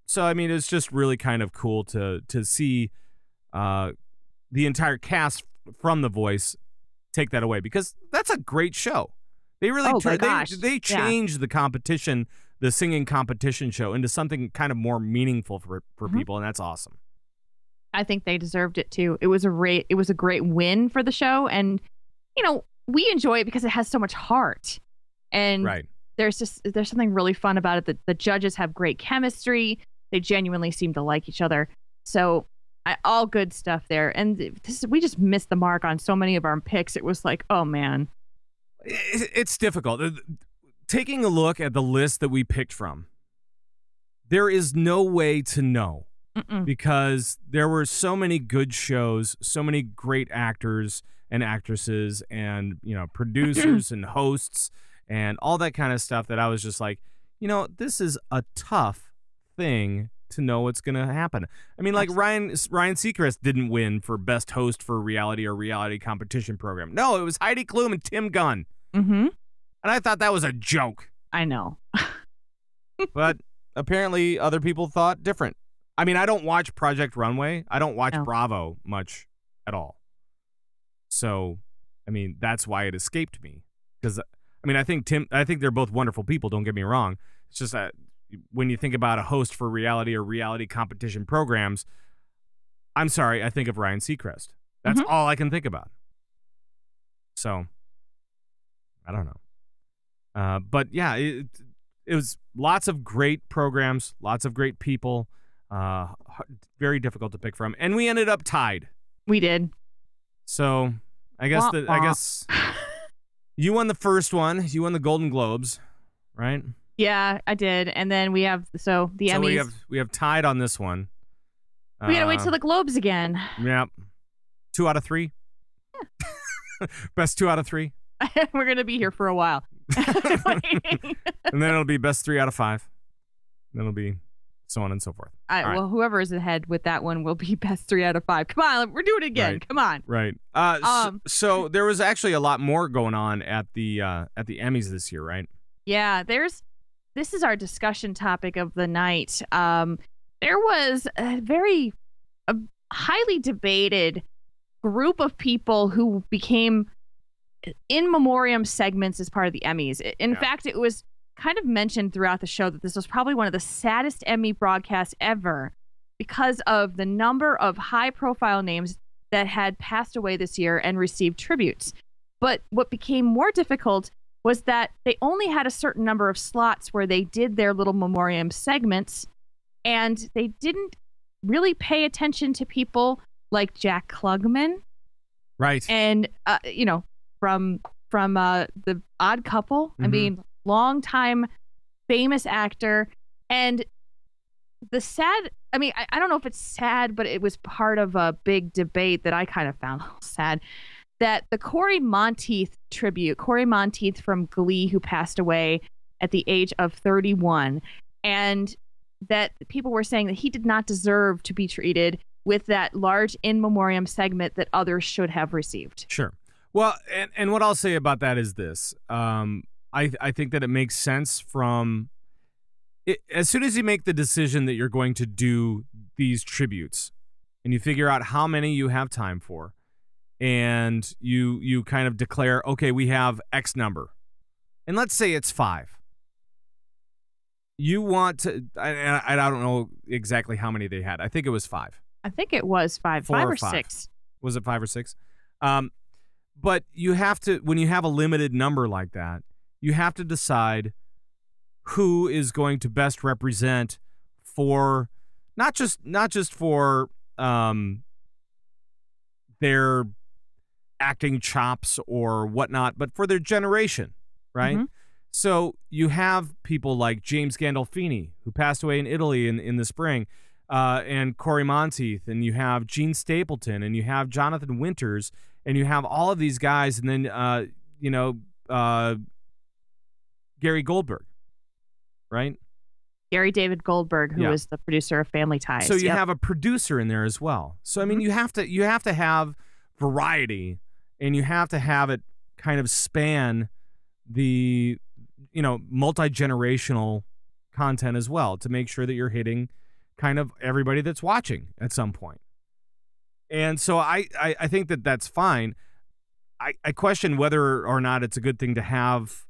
so I mean, it's just really kind of cool to to see uh, the entire cast from The Voice take that away because that's a great show. They really Oh, they, they Yeah. changed the competition, the singing competition show into something kind of more meaningful for for Mhm. people, and that's awesome. I think they deserved it too. It was a great it was a great win for the show and you know, we enjoy it because it has so much heart. And Right. there's just there's something really fun about it that the judges have great chemistry. They genuinely seem to like each other. So I, all good stuff there. And this we just missed the mark on so many of our picks. It was like, oh man. It's difficult. Taking a look at the list that we picked from, there is no way to know Mm-mm. because there were so many good shows, so many great actors and actresses, and you know producers and hosts and all that kind of stuff that I was just like, you know, this is a tough thing to know what's going to happen. I mean, like Ryan Ryan Seacrest didn't win for best host for reality or reality competition program. No, it was Heidi Klum and Tim Gunn, Mm-hmm. And I thought that was a joke. I know. but apparently other people thought different. I mean, I don't watch Project Runway. I don't watch No. Bravo much at all. So, I mean, that's why it escaped me. Because, I mean, I think Tim, I think they're both wonderful people. Don't get me wrong. It's just that when you think about a host for reality or reality competition programs, I'm sorry, I think of Ryan Seacrest. That's Mhm. all I can think about. So, I don't know. Uh, but yeah, it, it was lots of great programs, lots of great people. Uh, very difficult to pick from, and we ended up tied. We did. So I guess Wah, that I guess you won the first one. You won the Golden Globes, right? Yeah, I did. And then we have so the so Emmys. we have we have tied on this one. we gotta wait Uh, till the Globes again. Yep. Two out of three. best two out of three, We're gonna be here for a while. And then it'll be best three out of five. Then it'll be so on and so forth. All right. Well, whoever is ahead with that one will be best three out of five. Come on, we're doing it again. Right. Come on. Right. Uh, Um, so, there was actually a lot more going on at the uh, at the Emmys this year, right? Yeah, there's. This is our discussion topic of the night. Um, there was a very a highly debated group of people who became in memoriam segments as part of the Emmys. In Yeah. fact, it was kind of mentioned throughout the show that this was probably one of the saddest Emmy broadcasts ever because of the number of high profile names that had passed away this year and received tributes. But what became more difficult was that they only had a certain number of slots where they did their little memoriam segments and they didn't really pay attention to people like Jack Klugman Right. and uh, you know from from uh, the Odd Couple. I Mhm. mean, longtime famous actor, and the sad. I mean, I, I don't know if it's sad, but it was part of a big debate that I kind of found sad. That the Cory Monteith tribute, Cory Monteith from Glee, who passed away at the age of 31, and that people were saying that he did not deserve to be treated with that large in memoriam segment that others should have received. Sure. Well, and, and what I'll say about that is this: um, I I think that it makes sense from it, as soon as you make the decision that you're going to do these tributes and you figure out how many you have time for and you you kind of declare okay we have x number and let's say it's 5 you want to I, I don't know exactly how many they had. I think it was 5 I think it was five, Four five or or five. six. was it 5 or 6 um but you have to when you have a limited number like that you have to decide who is going to best represent for not just not just for um their acting chops or whatnot, but for their generation, right? Mhm. So you have people like James Gandolfini, who passed away in Italy in, in the spring, uh, and Cory Monteith, and you have Jean Stapleton, and you have Jonathan Winters, and you have all of these guys, and then uh, you know uh, Gary Goldberg, right? Gary David Goldberg, who Yeah. was the producer of Family Ties. So you Yep. have a producer in there as well. So I mean, Mhm. you have to you have to have variety, and you have to have it kind of span the you know multi generational content as well to make sure that you're hitting kind of everybody that's watching at some point. And so I I, I think that that's fine. I, I question whether or not it's a good thing to have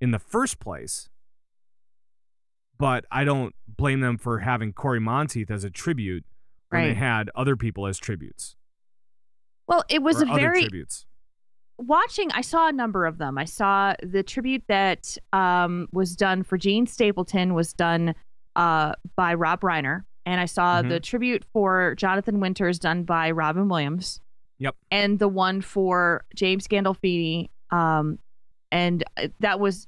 in the first place but I don't blame them for having Cory Monteith as a tribute when they had other people as tributes. well, it was a very tributes. watching i saw a number of them i saw the tribute that um, was done for jean stapleton was done uh, by rob reiner and i saw Mm-hmm. the tribute for jonathan winters done by robin williams Yep. and the one for james gandolfini um, and uh, that was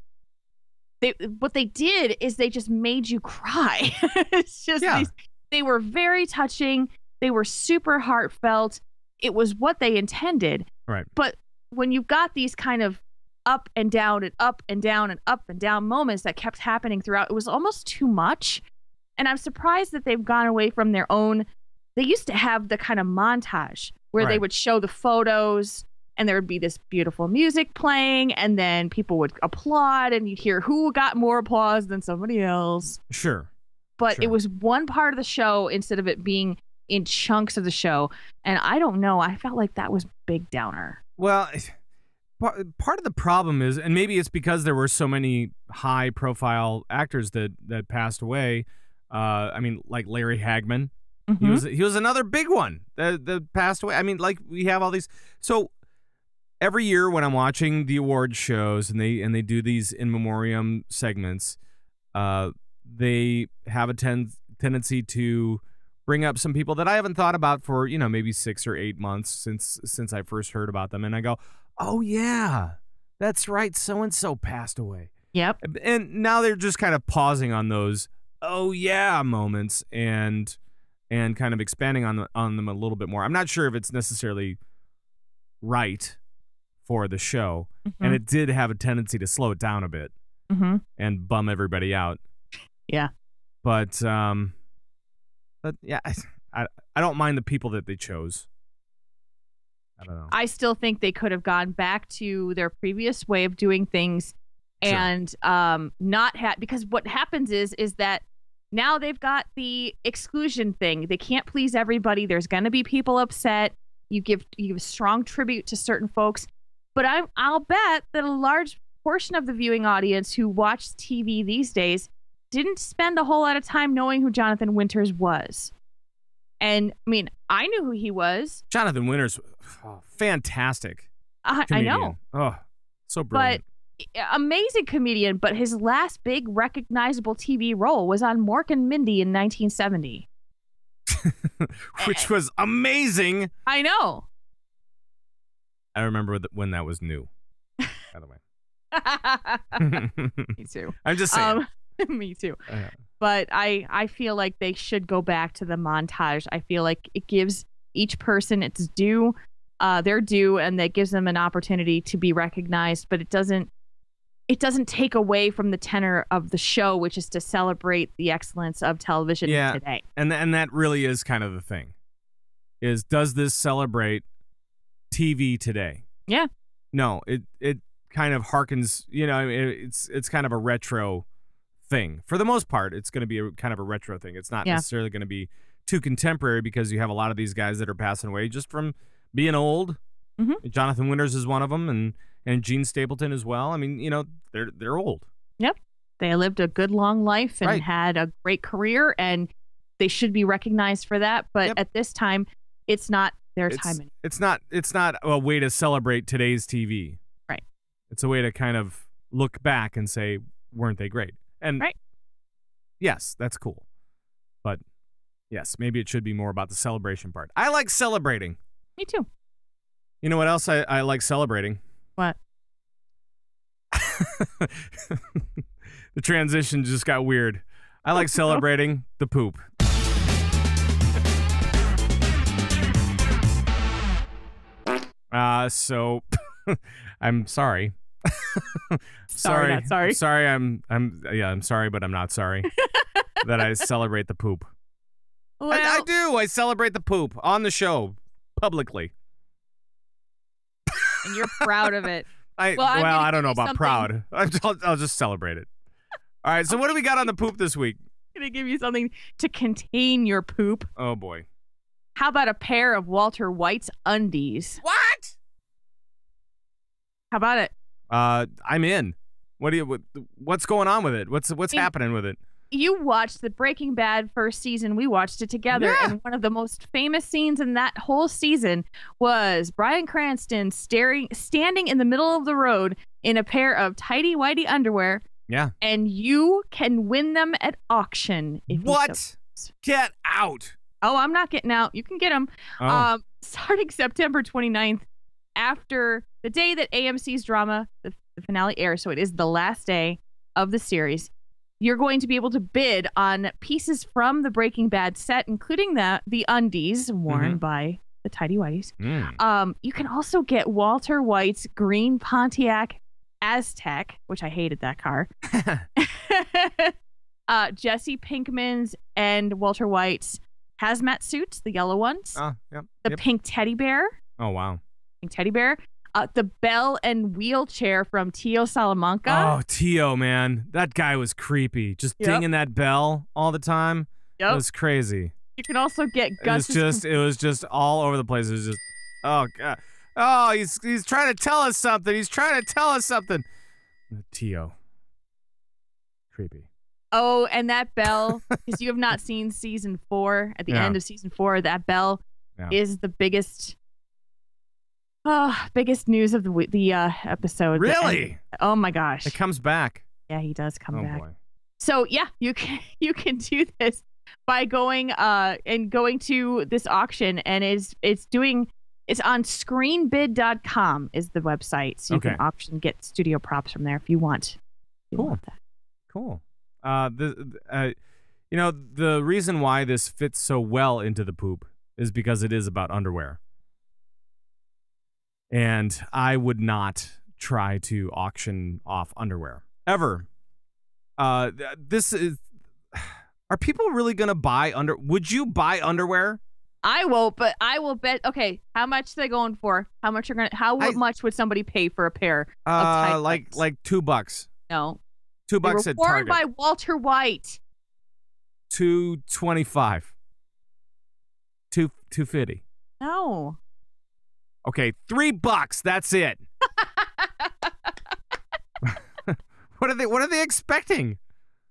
they what they did is they just made you cry it's just Yeah. these, they were very touching they were super heartfelt it was what they intended Right. but when you've got these kind of up and down and up and down and up and down moments that kept happening throughout, it was almost too much. And I'm surprised that they've gone away from their own. They used to have the kind of montage where they would show the photos and there would be this beautiful music playing and then people would applaud and you'd hear who got more applause than somebody else. Sure. But Sure. it was one part of the show instead of it being in chunks of the show. And I don't know. I felt like that was big downer. Well, part of the problem is, and maybe it's because there were so many high-profile actors that that passed away. Uh, I mean, like Larry Hagman. He Mhm. was he was another big one that, that passed away. I mean, like we have all these. So every year when I'm watching the award shows and they and they do these in memoriam segments, uh, they have a ten- tendency to bring up some people that I haven't thought about for you know maybe six or eight months since since I first heard about them, and I go, oh yeah, that's right, so and so passed away Yep. and now they're just kind of pausing on those oh yeah moments and and kind of expanding on the, on them a little bit more. I'm not sure if it's necessarily right for the show, and it did have a tendency to slow it down a bit Mm-hmm. and bum everybody out. Yeah. But um, but yeah, I I, I don't mind the people that they chose. I don't know. I still think they could have gone back to their previous way of doing things Sure. and um not had because what happens is is that now they've got the exclusion thing. They can't please everybody. There's going to be people upset. You give you give strong tribute to certain folks, but I I'll bet that a large portion of the viewing audience who watch TV these days didn't spend a whole lot of time knowing who Jonathan Winters was. And I mean, I knew who he was. Jonathan Winters, oh, fantastic. I, I know. Oh, so brilliant. Amazing comedian, but his last big recognizable TV role was on Mork and Mindy in 1970. which was amazing. I know. I remember when that was new. By the way, me too. I'm just saying. Um, me too. Uh, But I I feel like they should go back to the montage. I feel like it gives each person its due, uh, their due, and that gives them an opportunity to be recognized. But it doesn't. It doesn't take away from the tenor of the show, which is to celebrate the excellence of television Yeah. today. and and that really is kind of the thing. Is does this celebrate TV today? Yeah. No, it it kind of harkens. You know, I mean, it's it's kind of a retro thing for the most part. It's going to be a kind of a retro thing. It's not Yeah. necessarily going to be too contemporary because you have a lot of these guys that are passing away just from being old. Mhm. Jonathan Winters is one of them, and and Jean Stapleton as well. I mean, you know, they're they're old. Yep. They lived a good long life and Right. had a great career, and they should be recognized for that. But Yep. at this time, it's not their It's, time. anymore. it's not it's not a way to celebrate today's TV. Right. It's a way to kind of look back and say, weren't they great? And Right. yes, that's cool. But yes, maybe it should be more about the celebration part. I like celebrating. Me too. You know what else I, I like celebrating? What? the transition just got weird. I like celebrating the poop. Uh, so I'm sorry. Sorry, not sorry. Sorry, I'm I'm yeah, I'm sorry, but I'm not sorry that I celebrate the poop. Well, I, I do. I celebrate the poop on the show publicly. And you're proud of it. I Well, well, I'm gonna I don't know about something- proud. I'll, I'll just celebrate it. All right. So what do we got on the poop this week? I'm gonna give you something to contain your poop. Oh boy. How about a pair of Walter White's undies? What? How about it? Uh, I'm in. What do you? What, what's going on with it? What's what's In- happening with it? You watched the Breaking Bad first season. We watched it together, Yeah. and one of the most famous scenes in that whole season was Bryan Cranston staring, standing in the middle of the road in a pair of tidy whitey underwear, Yeah. and you can win them at auction. If you What? Get out. Oh, I'm not getting out. You can get them. Oh. Um, starting September 29th, after the day that AMC's drama, the, the finale airs, so it is the last day of the series. You're going to be able to bid on pieces from the Breaking Bad set, including the the undies worn by the Tidy Whities. Mm. Um, you can also get Walter White's green Pontiac Aztek, which I hated that car. uh, Jesse Pinkman's and Walter White's hazmat suits, the yellow ones. oh, yep. the yep. pink teddy bear, Oh wow. pink teddy bear, uh, the bell and wheelchair from Tio Salamanca. Oh, Tio, man, that guy was creepy. Just Yep. dinging that bell all the time. It was crazy. You can also get guns. It was just it was just all over the place. It was just oh god. Oh, he's he's trying to tell us something. He's trying to tell us something. Tio. Creepy. oh, and that bell, because you have not seen season four. At the Yeah. end of season four, that bell Yeah. is the biggest. Oh, biggest news of the the uh, episode. Really? oh my gosh! It comes back. Yeah, he does come oh back. boy. So yeah, you can you can do this by going uh and going to this auction and it's it's doing it's on screenbid.com is the website. So you Okay. can auction get studio props from there if you want. If you Cool. want that. Cool. Uh, the uh, you know the reason why this fits so well into the poop is because it is about underwear, and I would not try to auction off underwear ever. Uh, this is. Are people really gonna buy under? Would you buy underwear? I won't, but I will bet okay, how much they going for? How much are gonna how I- much would somebody pay for a pair? Uh, like like two bucks. No. Two They were bucks at worn Target. by Walter White. two twenty five. Two two fifty. No. Okay, three bucks. That's it. what are they? What are they expecting?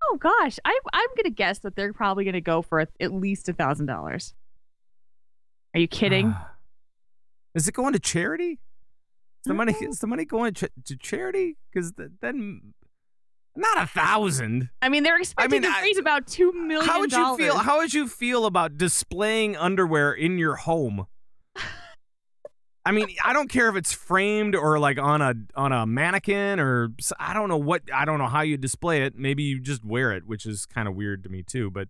Oh gosh. I I'm gonna guess that they're probably gonna go for at least a thousand dollars. Are you kidding? Is it going to charity? Is the money No. is the money going to, to charity? Because then, not a thousand. I mean, they're expecting mean, to I- raise about two million. How would you feel? How would you feel about displaying underwear in your home? I mean, I don't care if it's framed or like on a on a mannequin or I don't know what I don't know how you display it. Maybe you just wear it, which is kind of weird to me too. But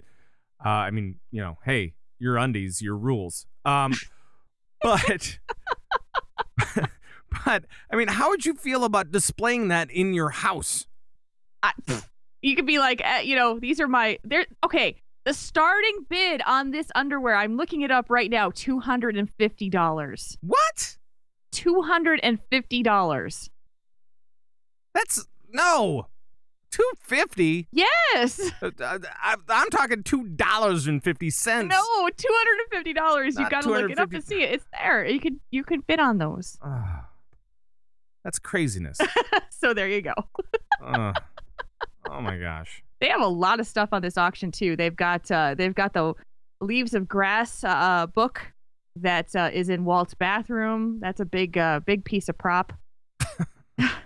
uh, I mean, you know, hey, your undies, your rules. Um, but but I mean, how would you feel about displaying that in your house? I, you could be like, uh, you know, these are my. They're okay. The starting bid on this underwear, I'm looking it up right now, two hundred and fifty dollars. What? Two hundred and fifty dollars. That's no. Two fifty. Yes. Uh, I, I'm talking two dollars and fifty cents. No, two hundred and fifty dollars. You Not got to look it up to 250. see it. It's there. You could you can fit on those. Ah, that's craziness. so there you go. Uh, oh my gosh. They have a lot of stuff on this auction too. They've got uh, they've got the Leaves of Grass uh, book that uh, is in Walt's bathroom. That's a big uh, big piece of prop.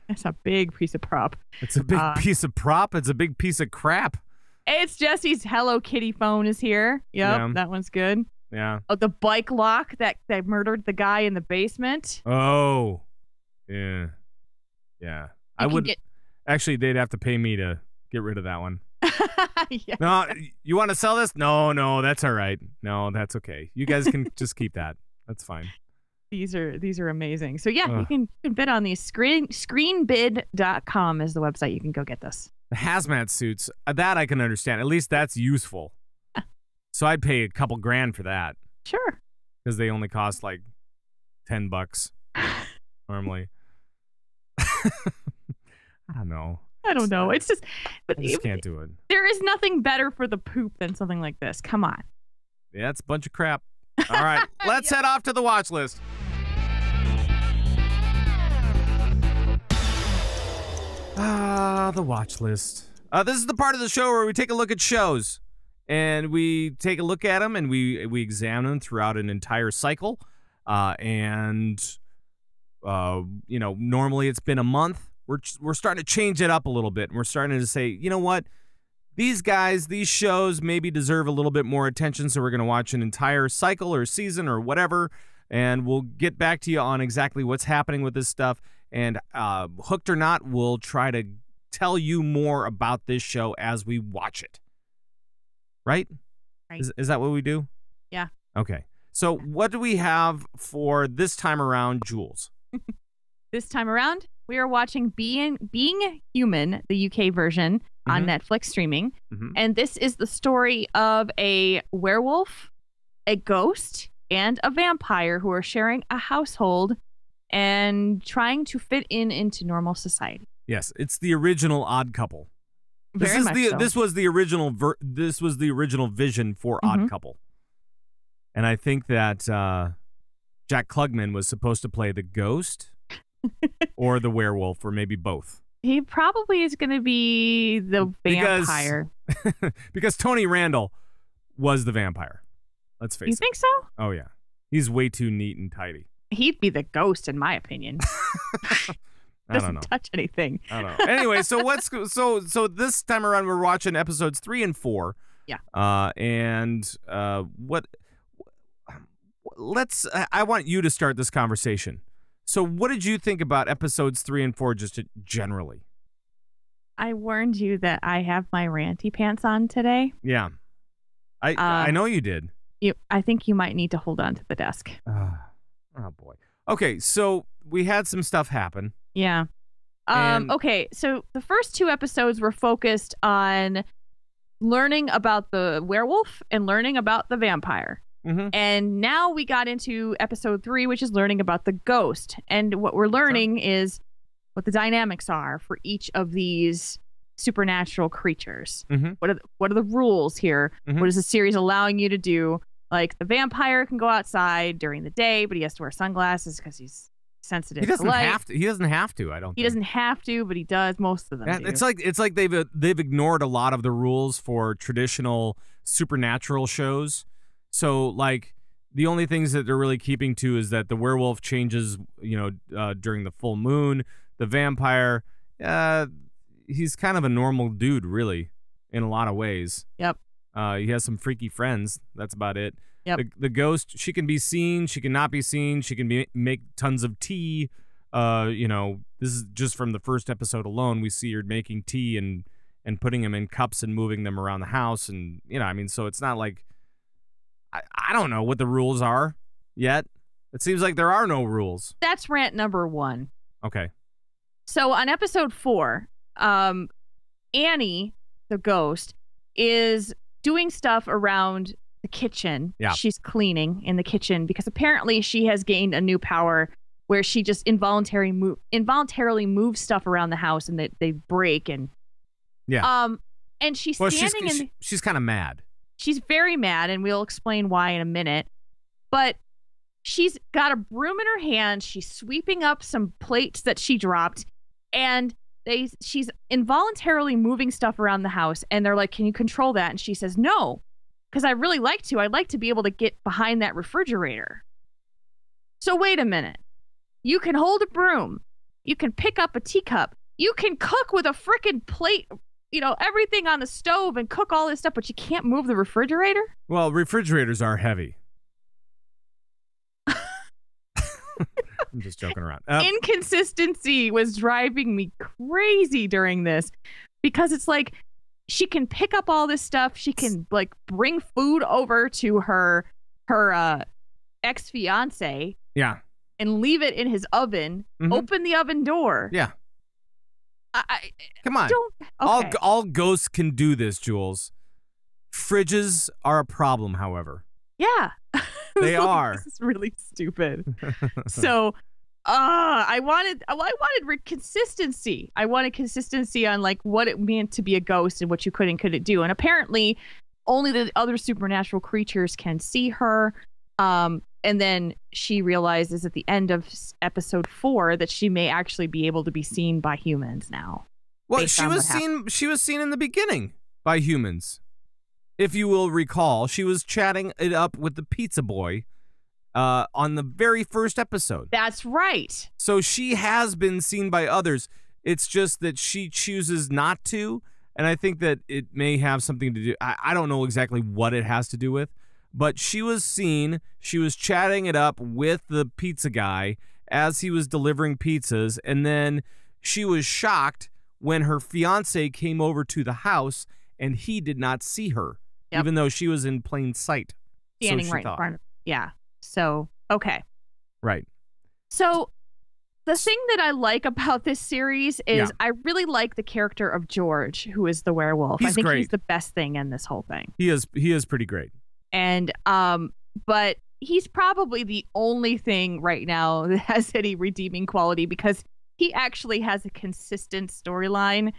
That's a big piece of prop. It's a big Uh, piece of prop. It's a big piece of crap. It's Jesse's Hello Kitty phone is here. Yep, Yeah. that one's good. Yeah. Oh, the bike lock that that murdered the guy in the basement. Oh. Yeah. Yeah. I You can would get- actually. They'd have to pay me to get rid of that one. yeah. No, you want to sell this? No, no, that's all right. No, that's okay. You guys can just keep that. That's fine. These are these are amazing. So yeah, you can, you can bid on these. Screen screenbid.com is the website you can go get this. The hazmat suits, uh, that I can understand. At least that's useful. So I'd pay a couple grand for that Sure. because they only cost like 10 bucks normally. I don't know. I don't know. It's just but I just can't do it. there is nothing better for the poop than something like this. Come on. Yeah, it's a bunch of crap. All right, let's head off to the watch list. Ah, the watch list. Uh, this is the part of the show where we take a look at shows, and we take a look at them, and we we examine them throughout an entire cycle. Uh, and uh, you know, normally it's been a month. We're we're starting to change it up a little bit, and we're starting to say, you know what, these guys, these shows maybe deserve a little bit more attention. So we're going to watch an entire cycle or season or whatever, and we'll get back to you on exactly what's happening with this stuff. And uh, hooked or not, we'll try to tell you more about this show as we watch it. Right? Right. Is, is that what we do? Yeah. Okay. So what do we have for this time around, Jules? This time around, we are watching Being Being Human, the UK version on Netflix streaming. Mhm. And this is the story of a werewolf, a ghost, and a vampire who are sharing a household and trying to fit in into normal society. Yes, it's the original Odd Couple. This Very is the so. this was the original ver- this was the original vision for Odd Mhm. Couple, and I think that uh, Jack Klugman was supposed to play the ghost or the werewolf, or maybe both, He probably is going to be the vampire. because Tony Randall was the vampire. Let's You face it. You think so? Oh yeah, he's way too neat and tidy. He'd be the ghost, in my opinion. I Doesn't don't know. touch anything. I don't know. Anyway, so what's so so this time around we're watching episodes three and four. Yeah. Uh, and uh, what? Let's. I want you to start this conversation. So, what did you think about episodes three and four, just generally? I warned you that I have my ranty pants on today. Yeah. I I Uh, know you did. You, I think you might need to hold on to the desk. Ah, oh boy. Okay, so we had some stuff happen. Yeah. Um, okay, so the first two episodes were focused on learning about the werewolf and learning about the vampire. Mm-hmm. And now we got into episode three, which is learning about the ghost. And what we're learning is what the dynamics are for each of these supernatural creatures. Mhm. What are the, what are the rules here? Mhm. What is the series allowing you to do? Like the vampire can go outside during the day, but he has to wear sunglasses because he's sensitive He doesn't to light. have to. He doesn't have to. I don't. He think. doesn't have to, but he does. Most of them. It's like it's like they've uh, they've ignored a lot of the rules for traditional supernatural shows. So like the only things that they're really keeping to is that the werewolf changes, you know, uh, during the full moon. The vampire, uh, he's kind of a normal dude, really, in a lot of ways. Yep. Uh, he has some freaky friends. That's about it. Yep. The, the ghost, she can be seen, she can not be seen. She can be make tons of tea. Uh, you know, this is just from the first episode alone. We see her making tea and and putting them in cups and moving them around the house, and you know, I mean, so it's not like I, I don't know what the rules are yet. It seems like there are no rules. That's rant number one. Okay. So on episode four, um, Annie, the ghost, is doing stuff around the kitchen. Yeah. She's cleaning in the kitchen because apparently she has gained a new power where she just involuntary move involuntarily moves stuff around the house and they, they break and Yeah. Um, and she's well, she's standing in. she- she's kind of mad. She's very mad, and we'll explain why in a minute. But she's got a broom in her hand. She's sweeping up some plates that she dropped, and they she's involuntarily moving stuff around the house. And they're like, "Can you control that?" And she says, "No, because I really like to. I'd like to be able to get behind that refrigerator." So wait a minute. You can hold a broom. You can pick up a teacup. You can cook with a frickin' plate, you know, everything on the stove and cook all this stuff, but you can't move the refrigerator? Well, refrigerators are heavy. I'm just joking around. Uh, Inconsistency was driving me crazy during this because it's like she can pick up all this stuff. She can like bring food over to her her uh ex fiance yeah. and leave it in his oven. Mhm. Open the oven door. Yeah. I, I Come on. don't. All all ghosts can do this, Jules. Fridges are a problem, however. Yeah. They Like, are. This is really stupid. so uh I wanted I wanted consistency. I wanted consistency on like what it meant to be a ghost and what you could and couldn't do. And apparently only the other supernatural creatures can see her. Um and then she realizes at the end of episode 4 that she may actually be able to be seen by humans now. Well, she was what happened. seen. She was seen in the beginning by humans. If you will recall, she was chatting it up with the pizza boy uh, on the very first episode. That's right. So she has been seen by others. It's just that she chooses not to, and I think that it may have something to do. I, I don't know exactly what it has to do with, but she was seen. She was chatting it up with the pizza guy as he was delivering pizzas, and then she was shocked when her fiance came over to the house and he did not see her, Yep. even though she was in plain sight. Standing she right thought. in front of Yeah. So, okay. Right. So the thing that I like about this series is Yeah. I really like the character of George, who is the werewolf. I He's think he's the best thing in this whole thing. He is. He is pretty great. And um but he's probably the only thing right now that has any redeeming quality because he actually has a consistent storyline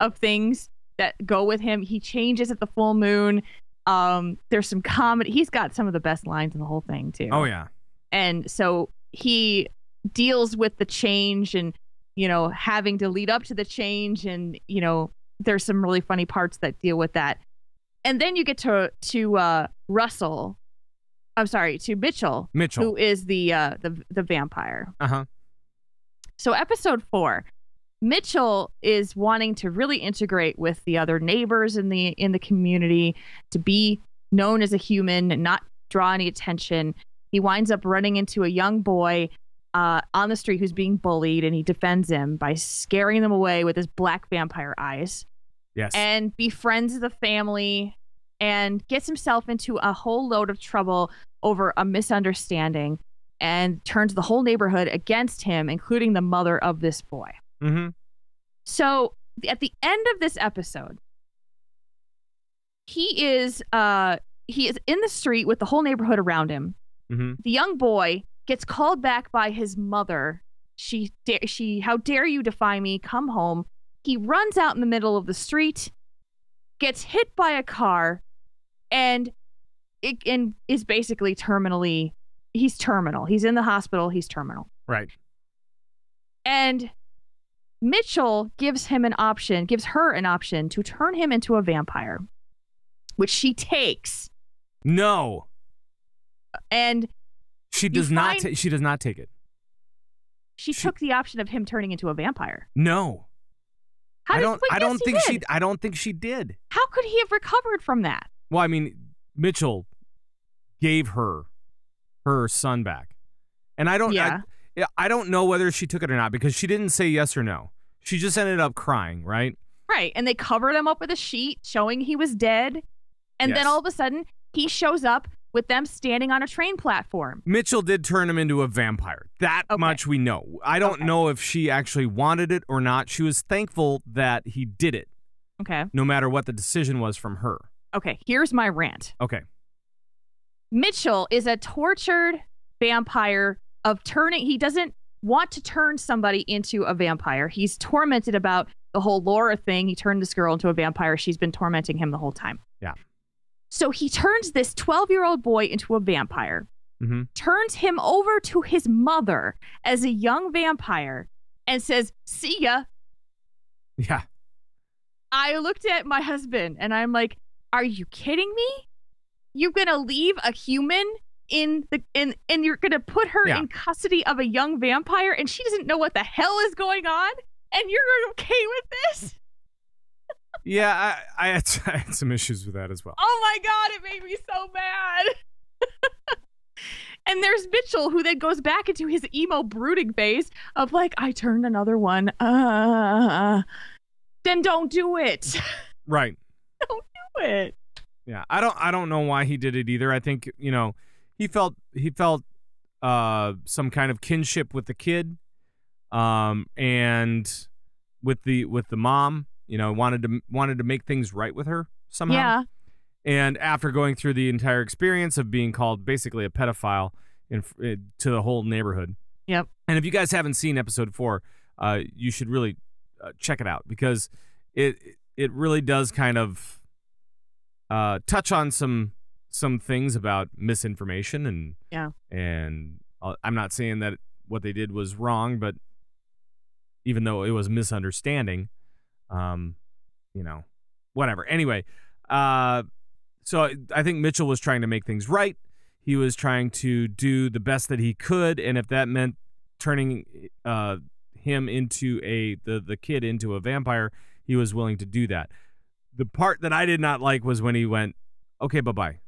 of things that go with him. He changes at the full moon. Um there's some comedy. He's got some of the best lines in the whole thing too Oh yeah. and so he deals with the change and you know having to lead up to the change and you know there's some really funny parts that deal with that and then you get to to uh russell i'm sorry to mitchell Mitchell. who is the uh the the vampire Uh huh. so episode four mitchell is wanting to really integrate with the other neighbors in the in the community to be known as a human and not draw any attention he winds up running into a young boy uh, on the street who's being bullied and he defends him by scaring them away with his black vampire eyes Yes. and befriends the family and gets himself into a whole load of trouble over a misunderstanding and turns the whole neighborhood against him, including the mother of this boy. mm-hmm. So at the end of this episode, he is uh he is in the street with the whole neighborhood around him. Mm-hmm. The young boy gets called back by his mother. She da- she how dare you defy me? Come home. He runs out in the middle of the street, gets hit by a car, and it, and is basically terminally he's terminal. He's in the hospital, he's terminal. Right. And Mitchell gives him an option, gives her an option to turn him into a vampire, which she takes. No. And She does not. find- Ta- she does not take it. she She- took the option of him turning into a vampire. No. How I don't. I don't think she. did. I don't think she did. How could he have recovered from that? Well, I mean, Mitchell gave her her son back, and I don't. Yeah. I, I don't know whether she took it or not because she didn't say yes or no. She just ended up crying, right? Right. And they covered him up with a sheet showing he was dead. And Yes. then all of a sudden, he shows up with them standing on a train platform. Mitchell did turn him into a vampire. That Okay. much we know. I don't Okay. know if she actually wanted it or not. She was thankful that he did it, Okay. no matter what the decision was from her. Okay. Here's my rant. Okay. Mitchell is a tortured vampire of turning he doesn't want to turn somebody into a vampire. He's tormented about the whole Laura thing. He turned this girl into a vampire. She's been tormenting him the whole time. Yeah. So he turns this 12 year old boy into a vampire, Mm-hmm. turns him over to his mother as a young vampire, and says, See ya. Yeah. I looked at my husband and I'm like, Are you kidding me? You're gonna leave a human in the in and you're gonna put her Yeah. in custody of a young vampire and she doesn't know what the hell is going on? And you're okay with this? Yeah, I, I, had, I had some issues with that as well. Oh my god, it made me so mad. and there's Mitchell who then goes back into his emo brooding phase of like, I turned another one. Uh then don't do it. Right. Don't do it. Yeah. I don't I don't know why he did it either. I think, you know, he felt he felt uh some kind of kinship with the kid um and with the with the mom, you know, wanted to wanted to make things right with her somehow. Yeah. And after going through the entire experience of being called basically a pedophile in, uh, to the whole neighborhood. Yep. And if you guys haven't seen episode four, uh, you should really uh, check it out because it it really does kind of uh, touch on some some things about misinformation and Yeah. and uh, I'm not saying that what they did was wrong, but even though it was misunderstanding, um, you know, whatever. Anyway, uh, so I, think Mitchell was trying to make things right. He was trying to do the best that he could, and if that meant turning uh, him into a the the kid into a vampire, he was willing to do that. The part that I did not like was when he went, "Okay, bye bye,"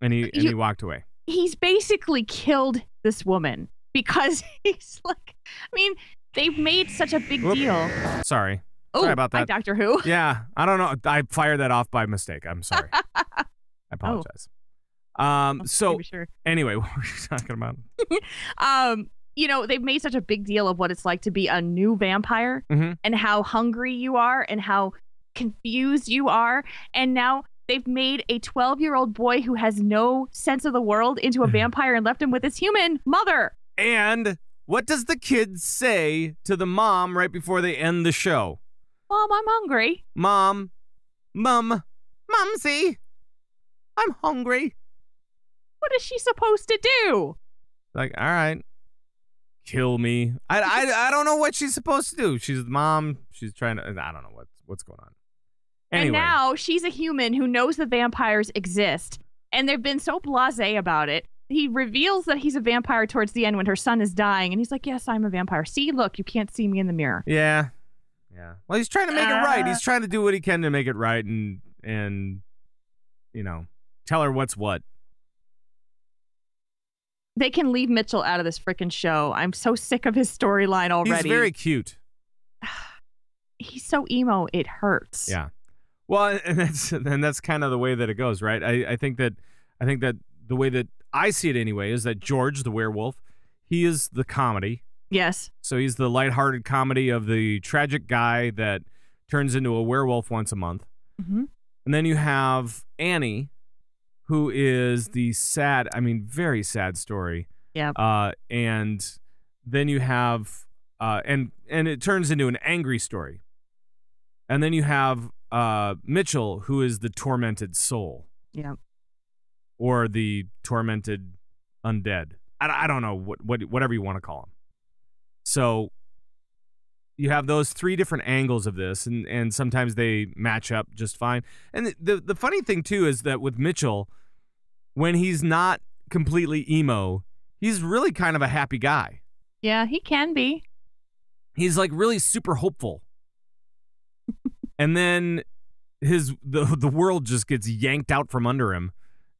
and he and You- he walked away. he's basically killed this woman because he's like, I mean, they've made such a big Whoop. deal. Sorry. Oh, Sorry about that. Doctor Who. Yeah, I don't know. I fired that off by mistake. I'm sorry. I apologize. Um. So sure. anyway, what were you talking about? Um, you know, they've made such a big deal of what it's like to be a new vampire Mhm. and how hungry you are and how confused you are. And now they've made a 12 year old boy who has no sense of the world into a Mm-hmm. vampire and left him with his human mother. And what does the kid say to the mom right before they end the show? Mom, I'm hungry. Mom, mum, mumsy, I'm hungry. What is she supposed to do? Like, all right, kill me. I, I, I don't know what she's supposed to do. She's the mom. She's trying to. I don't know what's what's going on. Anyway, And now she's a human who knows that vampires exist. And they've been so blase about it. He reveals that he's a vampire towards the end when her son is dying. And he's like, Yes, I'm a vampire. See, look, you can't see me in the mirror. yeah, yeah. Well, he's trying to make it right. Uh. He's trying to do what he can to make it right, and and you know, tell her what's what. They can leave Mitchell out of this freaking show. I'm so sick of his storyline already. He's very cute. He's so emo, it hurts. Yeah. Well, and that's and that's kind of the way that it goes, right? I, I think that I think that the way that I see it anyway is that George the werewolf, he is the comedy. Yes. So he's the lighthearted comedy of the tragic guy that turns into a werewolf once a month. hmm And then you have Annie, who is the sad, I mean, very sad story. Yep. Uh, and then you have, uh, and and it turns into an angry story. And then you have uh, Mitchell, who is the tormented soul Yep. or the tormented undead. I, I don't know what, what whatever you want to call him. So you have those three different angles of this, and and sometimes they match up just fine. And the the, the funny thing too is that with Mitchell, when he's not completely emo, he's really kind of a happy guy. Yeah, he can be. He's like really super hopeful. and then his the the world just gets yanked out from under him,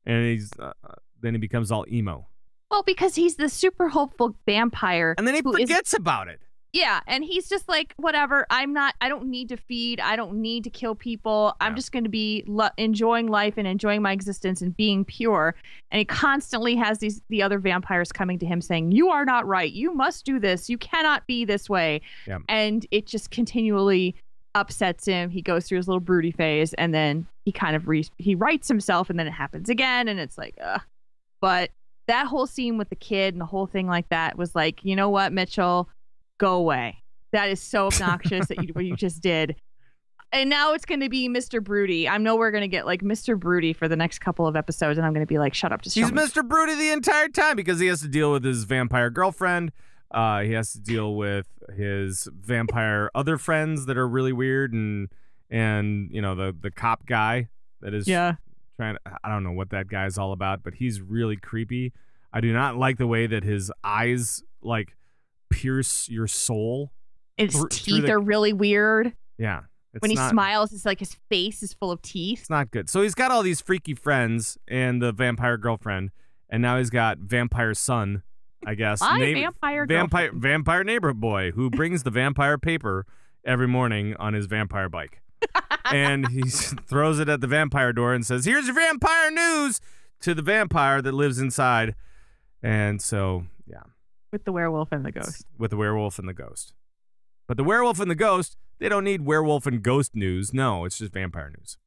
and he's uh, uh, then he becomes all emo, Well, because he's the super hopeful vampire. and then he forgets about it. Yeah, and he's just like, whatever. I'm not. I don't need to feed. I don't need to kill people. I'm just going to be lo- enjoying life and enjoying my existence and being pure. And he constantly has these the other vampires coming to him saying, "You are not right. You must do this. You cannot be this way." Yeah. And it just continually upsets him. He goes through his little broody phase, and then he kind of re- he writes himself, and then it happens again, and it's like, ugh. But that whole scene with the kid and the whole thing like that was like, you know what, Mitchell, go away. That is so obnoxious that you what you just did. And now it's going to be Mr. Broody. I know we're going to get like Mr. Broody for the next couple of episodes, and I'm going to be like, "Shut up, just He's. Mr. Broody the entire time because he has to deal with his vampire girlfriend. Uh, he has to deal with his vampire other friends that are really weird, and and you know the the cop guy that is Yeah, trying. To, I don't know what that guy's all about, but he's really creepy. I do not like the way that his eyes like pierce your soul. his through teeth the- are really weird. Yeah, it's when he not, smiles, it's like his face is full of teeth. It's not good. So he's got all these freaky friends and the vampire girlfriend, and now he's got vampire son, I guess. My Neigh- vampire vampire girlfriend. vampire neighbor boy who brings the vampire paper every morning on his vampire bike. And he throws it at the vampire door and says, "Here's your vampire news" to the vampire that lives inside. And so, yeah, with the werewolf and the ghost. with the werewolf and the ghost. But the werewolf and the ghost, they don't need werewolf and ghost news. No, it's just vampire news.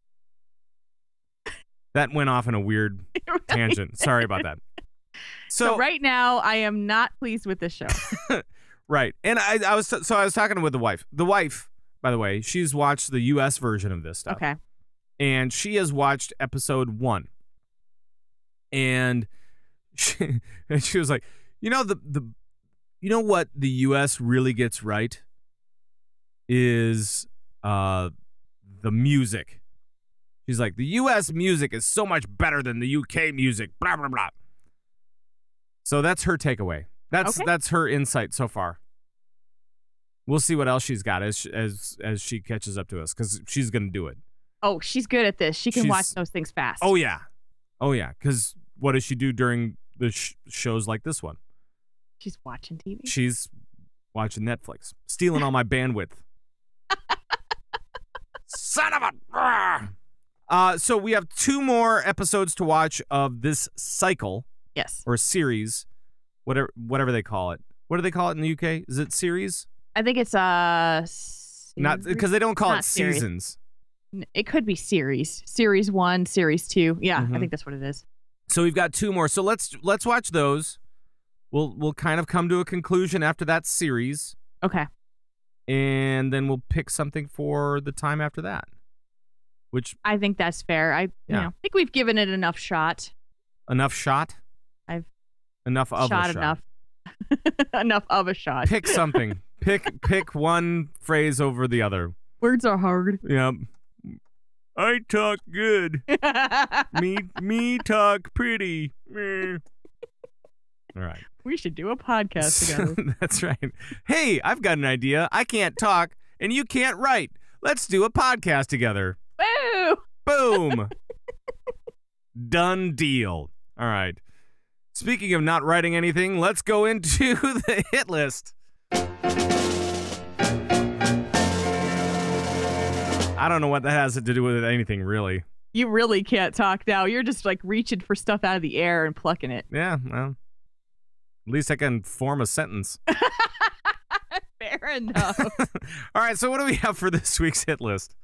That went off in a weird tangent. Sorry about that. So, So, right now, I am not pleased with this show. right, and I, I was so I was talking with the wife. The wife, by the way, she's watched the U.S. version of this stuff. Okay. and she has watched episode one. And she, and she was like, you know the the, you know what the U.S. really gets right is uh the music. She's like, the U.S. music is so much better than the U.K. music. Blah blah blah. So that's her takeaway. That's Okay. that's her insight so far. We'll see what else she's got as as as she catches up to us because she's gonna do it. Oh, she's good at this. She can watch those things fast. Oh yeah, oh yeah. Because what does she do during the sh- shows like this one? she's watching TV. She's watching Netflix, stealing all my bandwidth. Son of a. Uh, so we have two more episodes to watch of this cycle yes. or series, whatever whatever they call it. What do they call it in the UK? Is it series? I think it's uh Not because they don't call Not it series. seasons. it could be series. Series 1, series 2. Yeah, Mhm. I think that's what it is. So we've got two more. So let's let's watch those. We'll we'll kind of come to a conclusion after that series. Okay. and then we'll pick something for the time after that. Which I think that's fair. I you Yeah. know, think we've given it enough shot. enough shot? I've enough of shot a shot. enough. enough of a shot. Pick something. pick pick one phrase over the other. Words are hard. Yep. I talk good. me me talk pretty. Meh. All right. we should do a podcast together. That's right. Hey, I've got an idea. I can't talk and you can't write. Let's do a podcast together. Woo! Boom. Done deal. All right. Speaking of not writing anything, let's go into the hit list. I don't know what that has to do with anything, really. You really can't talk now. You're just like reaching for stuff out of the air and plucking it. Yeah, well, at least I can form a sentence. Fair enough. All right, so what do we have for this week's hit list?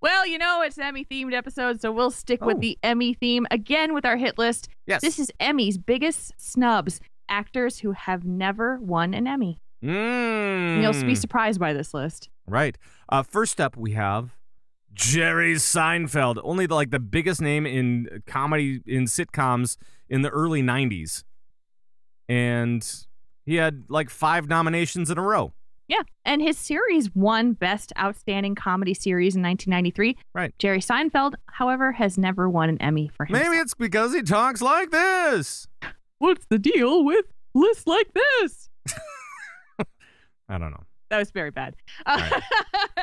well, you know, it's an Emmy themed episode, so we'll stick Oh. with the Emmy theme again with our hit list. Yes. This is Emmy's biggest snubs actors who have never won an Emmy. Mm. You'll be surprised by this list. Right. Uh, first up, we have Jerry Seinfeld, only the, like the biggest name in comedy in sitcoms in the early '90s, and he had like five nominations in a row. Yeah. And his series won Best Outstanding Comedy Series in 1993. Right. Jerry Seinfeld, however, has never won an Emmy for himself. Maybe it's because he talks like this. What's the deal with lists like this? I don't know. That was very bad. Right.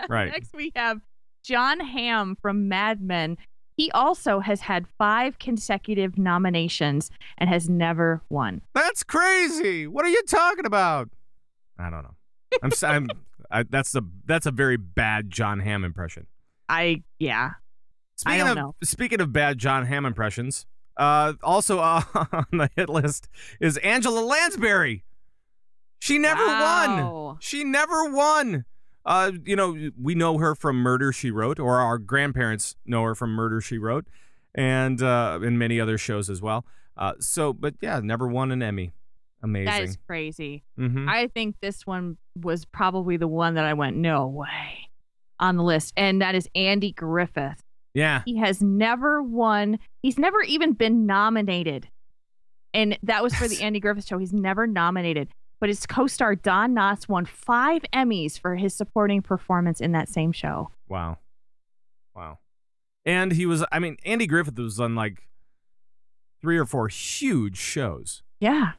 Right. Next, we have Jon Hamm from Mad Men. He also has had five consecutive nominations and has never won. That's crazy. What are you talking about? I don't know. I'm. I'm I, that's a that's a very bad Jon Hamm impression. I, yeah. Speaking don't of know. speaking of bad Jon Hamm impressions, uh, also uh, on the hit list is Angela Lansbury. She never won. She never won. Uh, you know, we know her from Murder She Wrote, or our grandparents know her from Murder She Wrote, and uh, in many other shows as well. Uh, so, but yeah, never won an Emmy. Amazing. That is crazy. mm-hmm. I think this one was probably the one that I went, no way, on the list. And that is Andy Griffith. yeah. He has never won, he's never even been nominated. And that was for the Andy Griffith show. He's never nominated. But his co star Don Knotts won five Emmys for his supporting performance in that same show. Wow. Wow. And he was, I mean, Andy Griffith was on like three or four huge shows. Yeah.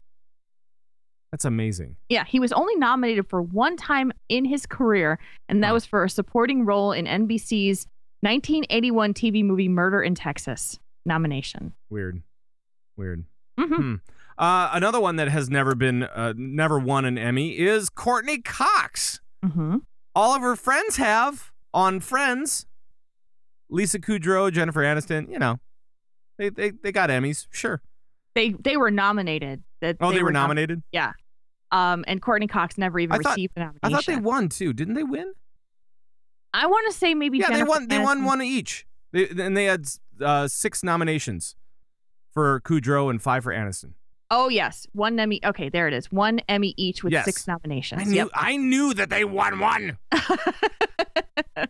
That's amazing. Yeah, he was only nominated for one time in his career, and that Huh. was for a supporting role in NBC's 1981 TV movie Murder in Texas nomination. Weird. Weird. Mhm. Hmm. Uh, another one that has never been, uh, never won an Emmy is Courteney Cox. Mm-hmm. All of her friends have on Friends. Lisa Kudrow, Jennifer Aniston, you know, they they, they got Emmys, sure. They they were nominated. That Oh, they, were nom- nominated. yeah. Um, and Courteney Cox never even I thought- received I nomination. thought they won too. Didn't they win? I want to say maybe. yeah, they Jennifer won. They won one each. They, and they had uh, six nominations for Kudrow and five for Aniston. Oh yes, one Emmy. Okay, there it is. One Emmy each with Yes. six nominations. I knew. Yep. I knew that they won one.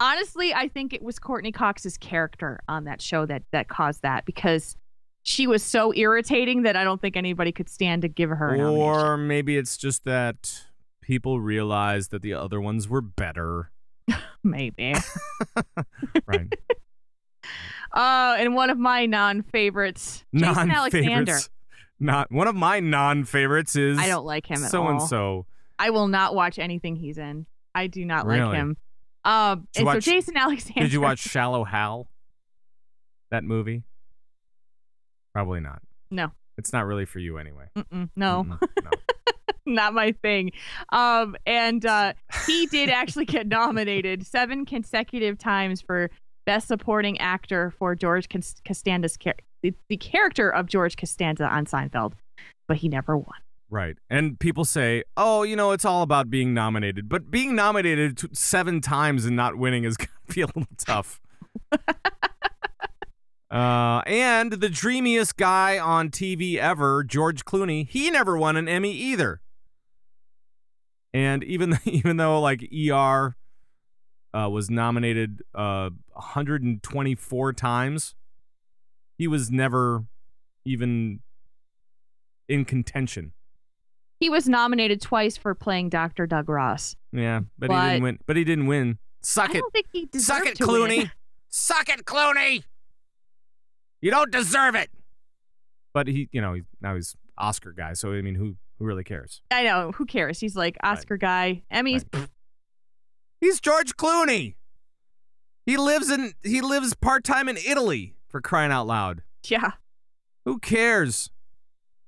Honestly, I think it was Courteney Cox's character on that show that that caused that because she was so irritating that I don't think anybody could stand to give her. Or maybe it's just that people realized that the other ones were better. Maybe. Right. Uh, and one of my non-favorites, Jason Alexander. Not one of my non-favorites is I don't like him at so all. and so. I will not watch anything he's in. I do not like him. Um, and watch- so Jason Alexander. Did you watch Shallow Hal? That movie? Probably not. No. It's not really for you anyway. Mm-mm, no. Mm-mm, no. not my thing. Um, and uh, he did actually get nominated seven consecutive times for Best Supporting Actor for George Cos- Costanza's the character of George Costanza on Seinfeld, but he never won. Right. And people say, oh, you know, it's all about being nominated. But being nominated t- seven times and not winning is going to be a little tough. uh, and the dreamiest guy on TV ever, George Clooney, he never won an Emmy either. And even even though like ER uh, was nominated uh, 124 times, he was never even in contention. He was nominated twice for playing Dr. Doug Ross. Yeah, but, he didn't win. But he didn't win. Suck I it. don't think he Suck it, to win. Clooney. Suck it, Clooney. You don't deserve it. But he, you know, he's, now he's Oscar guy. So I mean, who who really cares? I know. Who cares? He's like Oscar guy. Emmys. He's George Clooney. He lives in he lives part time in Italy for crying out loud. Yeah. Who cares?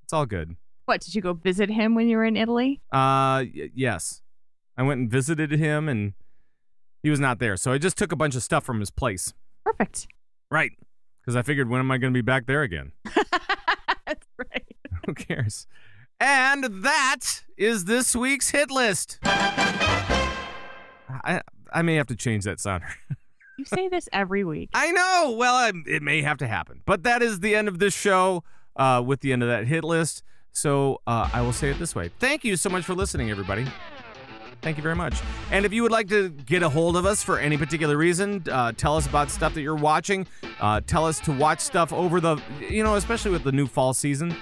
It's all good. What did you go visit him when you were in Italy? Uh, yes, I went and visited him, and he was not there. So I just took a bunch of stuff from his place. Perfect. Right. Because I figured, when am I going to be back there again? That's right. Who cares? And that is this week's hit list. I I may have to change that sounder. You say this every week. I know. Well, I, it may have to happen. But that is the end of this show uh, with the end of that hit list. So uh, I will say it this way. Thank you so much for listening, everybody. Thank you very much. And if you would like to get a hold of us for any particular reason, uh, tell us about stuff that you're watching. Uh, tell us to watch stuff over the, you know, especially with the new fall season.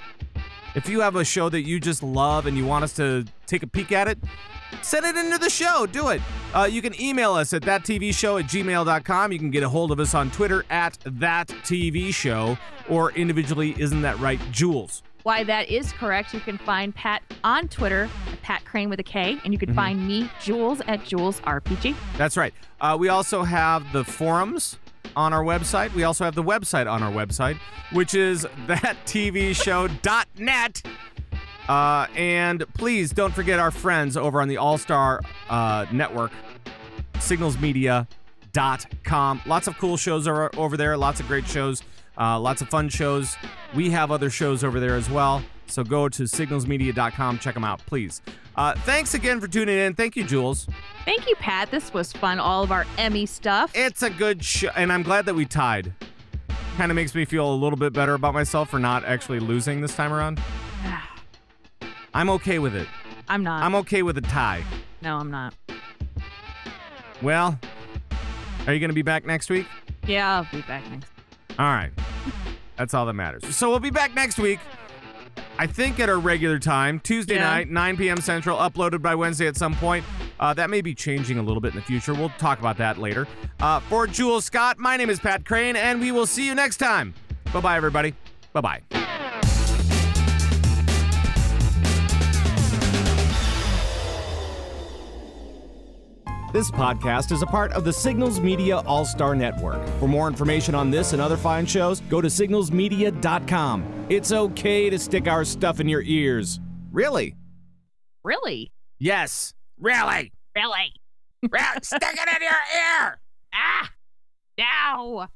If you have a show that you just love and you want us to take a peek at it, send it into the show. Do it. Uh, you can email us at thattvshow at gmail.com. You can get a hold of us on Twitter at thattvshow or individually, isn't that right, Jules? Why that is correct. You can find Pat on Twitter, Pat Krane with a K, and you Mm-hmm. can find me, Jules, at Jules RPG. That's right. Uh, we also have the forums on our website. We also have the website on our website, which is thattvshow.net. Uh, and please don't forget our friends over on the All Star uh, Network, signalsmedia.com. Lots of cool shows are over there, lots of great shows, uh, lots of fun shows. We have other shows over there as well. So go to signalsmedia.com, check them out, please. Uh, thanks again for tuning in. Thank you, Jules. Thank you, Pat. This was fun. All of our Emmy stuff. It's a good show, and I'm glad that we tied. Kind of makes me feel a little bit better about myself for not actually losing this time around. I'm okay with it. I'm not. I'm okay with a tie. no, I'm not. Well, are you going to be back next week? Yeah, I'll be back next. All right. That's all that matters. So we'll be back next week. I think at our regular time, Tuesday Yeah. night, 9 p.m. Central, uploaded by Wednesday at some point. Uh, that may be changing a little bit in the future. We'll talk about that later. Uh, for Jules Scott, my name is Pat Krane, and we will see you next time. Bye bye, everybody. Bye bye. This podcast is a part of the Signals Media All Star Network. For more information on this and other fine shows, go to signalsmedia.com. It's okay to stick our stuff in your ears. Really? Really? Yes. Really? Really? Stick it in your ear! Ah! No!